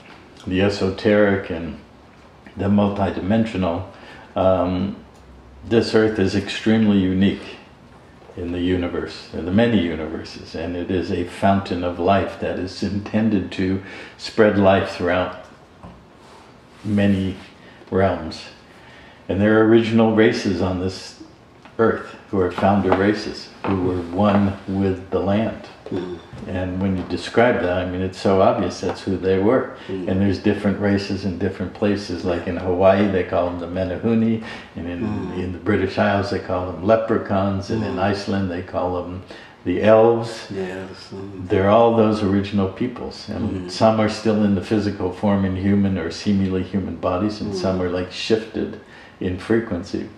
the esoteric and the multidimensional, um, this earth is extremely unique in the universe, in the many universes, and it is a fountain of life that is intended to spread life throughout many realms. And there are original races on this earth who are founder races, who were one with the land. Hmm. And when you describe that, I mean, it's so obvious that's who they were. Hmm. And there's different races in different places. Like in Hawaii, they call them the Menehune, and in, hmm. in the British Isles, they call them leprechauns, and in Iceland, they call them the elves. Yes. um, They're all those original peoples, and some are still in the physical form in human or seemingly human bodies, and some are like shifted in frequency.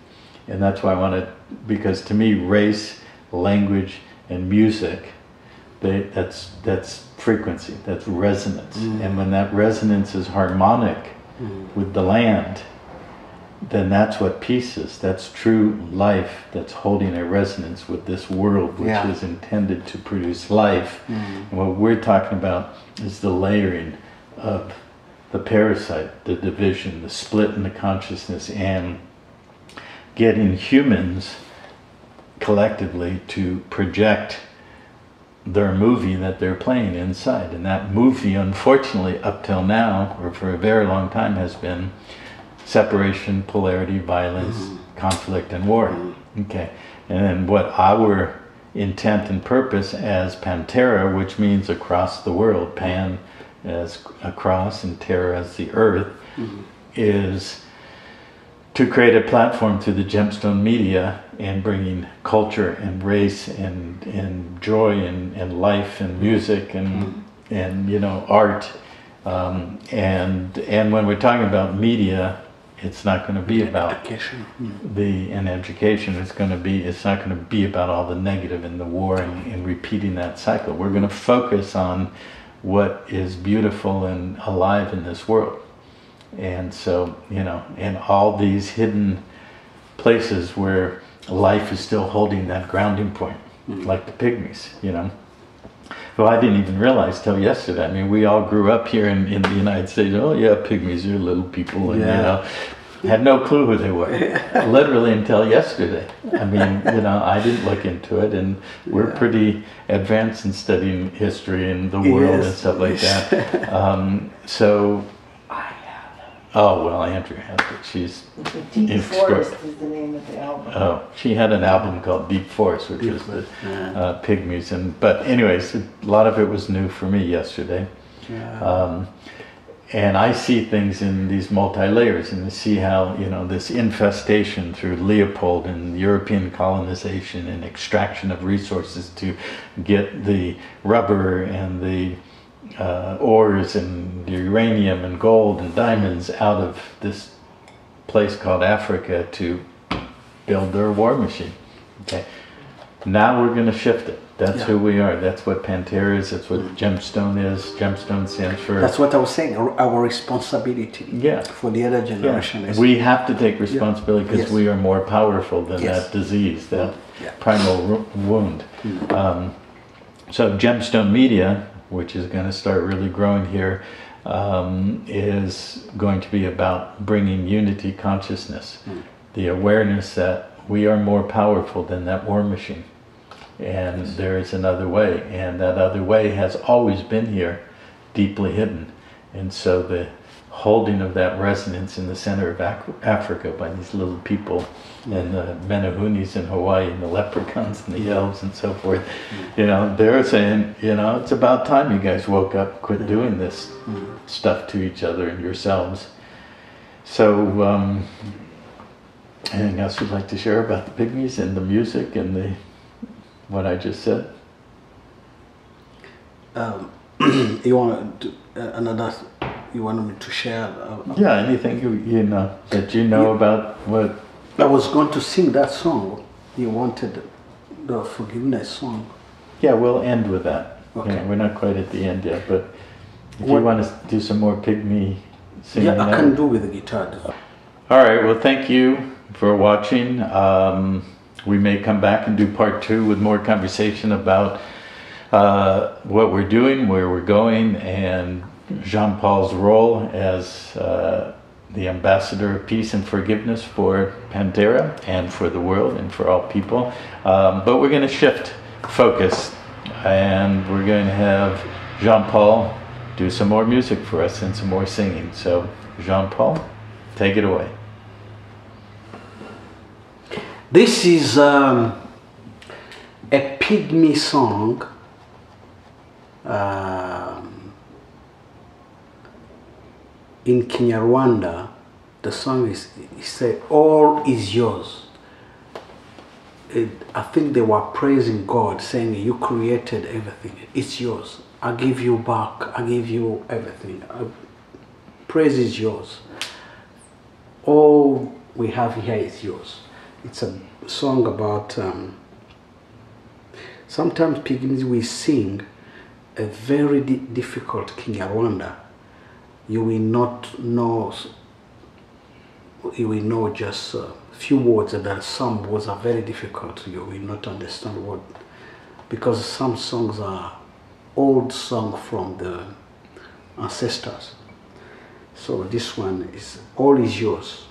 And that's why I want to, because to me, race, language, and music, they, that's that's frequency, that's resonance, mm. and when that resonance is harmonic mm. with the land, then that's what peace is. That's true life that's holding a resonance with this world, which Yeah. is intended to produce life. Mm. And what we're talking about is the layering of the parasite, the division, the split in the consciousness, and getting humans collectively to project their movie that they're playing inside. And that movie, unfortunately, up till now, or for a very long time, has been separation, polarity, violence, mm-hmm. conflict, and war. Mm-hmm. Okay. And then what our intent and purpose as Panterra, which means across the world, Pan as across and Terra as the earth, mm-hmm. is to create a platform through the gemstone media and bringing culture and race and, and joy and, and life and music and, and you know art. Um, and and when we're talking about media it's not going to be about Education. the and education it's going to be it's not going to be about all the negative and the war and, and repeating that cycle. We're going to focus on what is beautiful and alive in this world and so you know in all these hidden places where life is still holding that grounding point like the pygmies you know well, I didn't even realize till yesterday. I mean, we all grew up here in, in the United States. Oh, yeah, pygmies are little people, and Yeah. you know, had no clue who they were, literally until yesterday. I mean, you know, I didn't look into it, and we're Yeah. pretty advanced in studying history and the world and stuff like that. Um, so, oh well, Andrea has it. She's The Deep Extra- Forest is the name of the album. Oh, she had an album called Deep Forest, which was the Yeah. uh, Pygmies, and but anyways, a lot of it was new for me yesterday, Yeah. um, and I see things in these multi layers, and I see how you know this infestation through Leopold and European colonization and extraction of resources to get the rubber and the uh, ores and uranium and gold and diamonds out of this place called Africa to build their war machine. Okay. Now we're going to shift it. That's Yeah. who we are. That's what Panterra is. That's what Gemstone is. Gemstone stands for. That's what I was saying. Our, responsibility yeah. for the other generation Yeah. is We have to take responsibility because Yes. we are more powerful than Yes. that disease, that Yeah. primal wound. Um, so, Gemstone Media, which is going to start really growing here, um, is going to be about bringing unity consciousness, the awareness that we are more powerful than that war machine. And there is another way, and that other way has always been here, deeply hidden. And so the holding of that resonance in the center of Africa by these little people and the Menehunes in Hawaii and the leprechauns and the elves and so forth, you know, they're saying, you know, it's about time you guys woke up, quit doing this stuff to each other and yourselves. So, um, anything else you'd like to share about the pygmies and the music and the what I just said? Um, you want to, uh, another? You want me to share? Uh, Yeah, anything you you know that you know Yeah. about what? I was going to sing that song. You wanted the forgiveness song. Yeah, we'll end with that. Okay. Yeah, we're not quite at the end yet, but if you want to do some more pygmy singing, Yeah, I can do with the guitar. All right. Well, thank you for watching. Um, we may come back and do part two with more conversation about uh, what we're doing, where we're going, and Jean Paul's role as uh, the ambassador of peace and forgiveness for Panterra and for the world and for all people. Um, but we're going to shift focus and we're going to have Jean Paul do some more music for us and some more singing. So, Jean Paul, take it away. This is um, a pygmy song. Um, in Kinyarwanda, the song is said, "All is yours." It, I think they were praising God, saying, "You created everything; it's yours. I give you back. I give you everything. I, praise is yours. All we have here is yours." It's a song about. Um, sometimes pygmies we sing a very di- difficult Kinyarwanda. You will not know. You will know just a few words, and then some words are very difficult. You will not understand what, because some songs are old song from the ancestors. So this one is all is yours.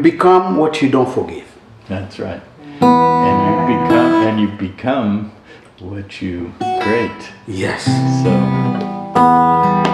become what you don't forgive. That's right. And you become and you become what you create. Yes. So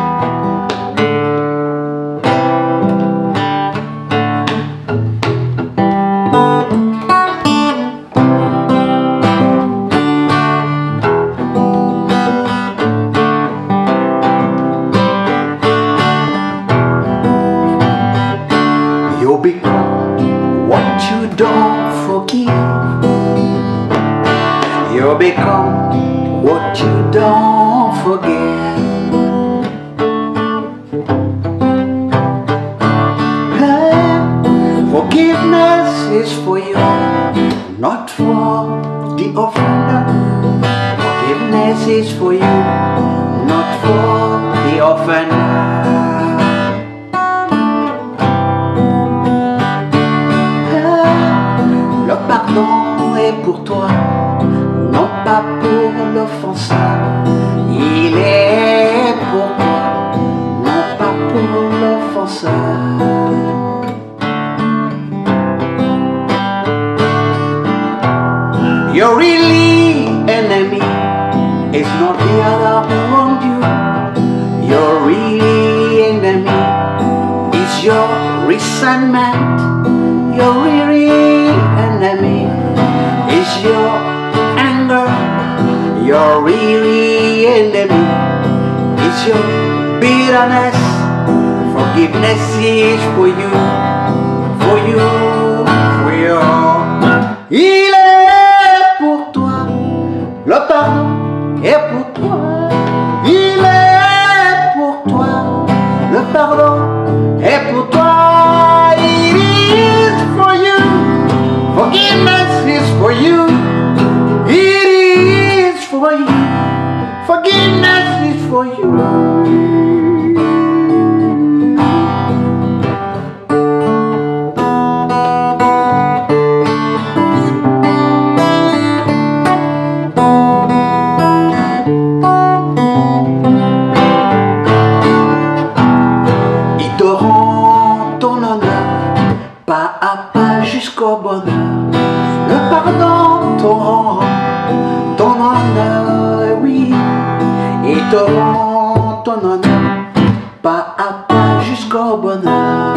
jusqu'au bonheur.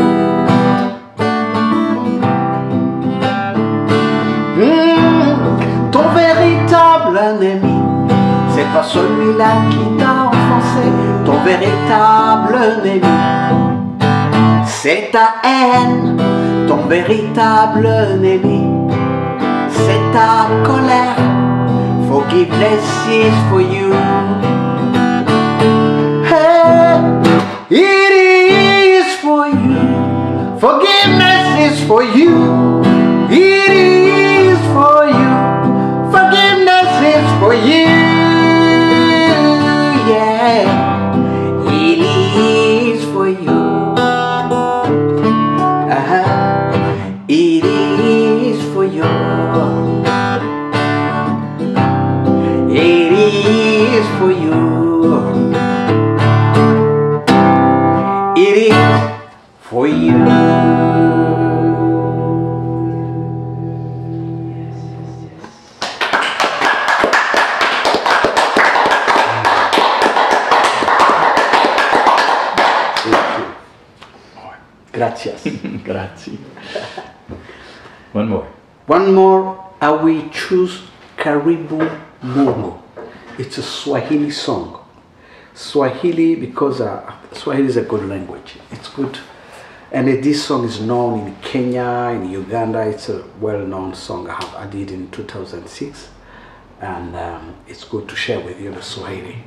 Mmh, ton véritable ennemi, c'est pas celui-là qui t'a enfoncé. Ton véritable ennemi, c'est ta haine. Ton véritable ennemi, c'est ta colère. Forgive less is for you. Hey, it is. Forgiveness is for you. One more, I will choose Karibu Mungu. It's a Swahili song. Swahili because uh, Swahili is a good language. It's good. And uh, this song is known in Kenya, in Uganda. It's a well-known song I, have, I did in 2006. And um, it's good to share with you the Swahili.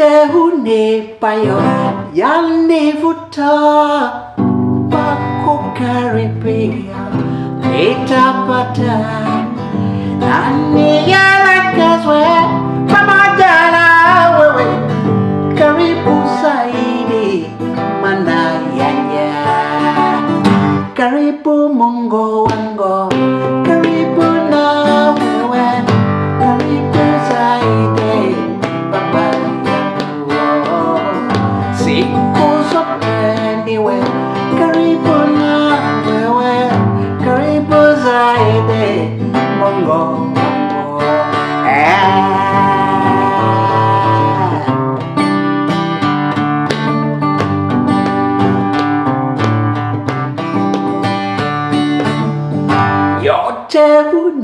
Yote hunipayo yanivuta pakukaribia nitapata nani yelekezwe pamoja na wewe karibu zaidi manayaya karibu Mungu wangu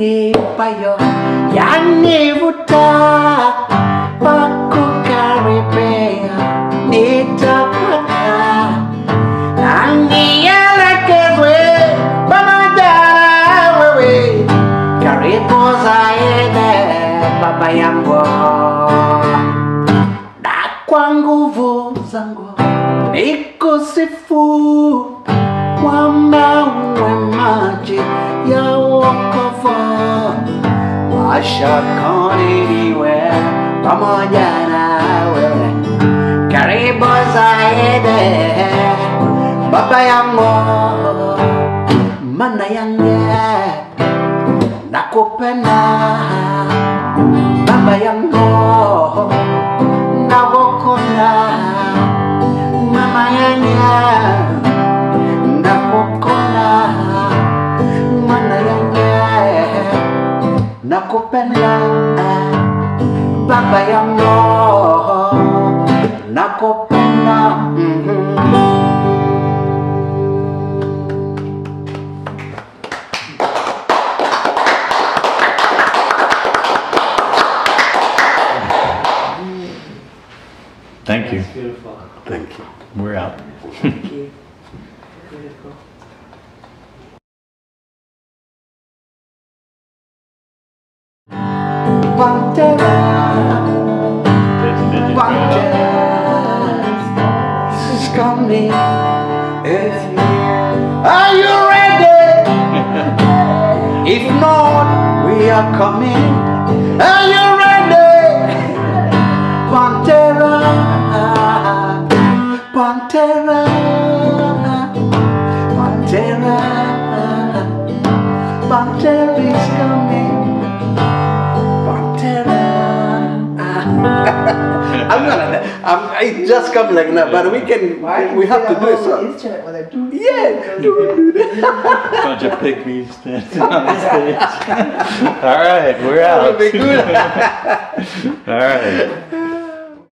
yote hunipayo yanivuta pakukaribia nitapata nanielekezwe pamoja wewe karibu zaidi baba yangu na kwa nguvu zangu nikusifu mashakani niwe pamoja nawe karibu zaidi baba yangu mana yange nakupenda baba yangu baba yangu bunch of pygmies dancing on the stage. All right, we're out. All right.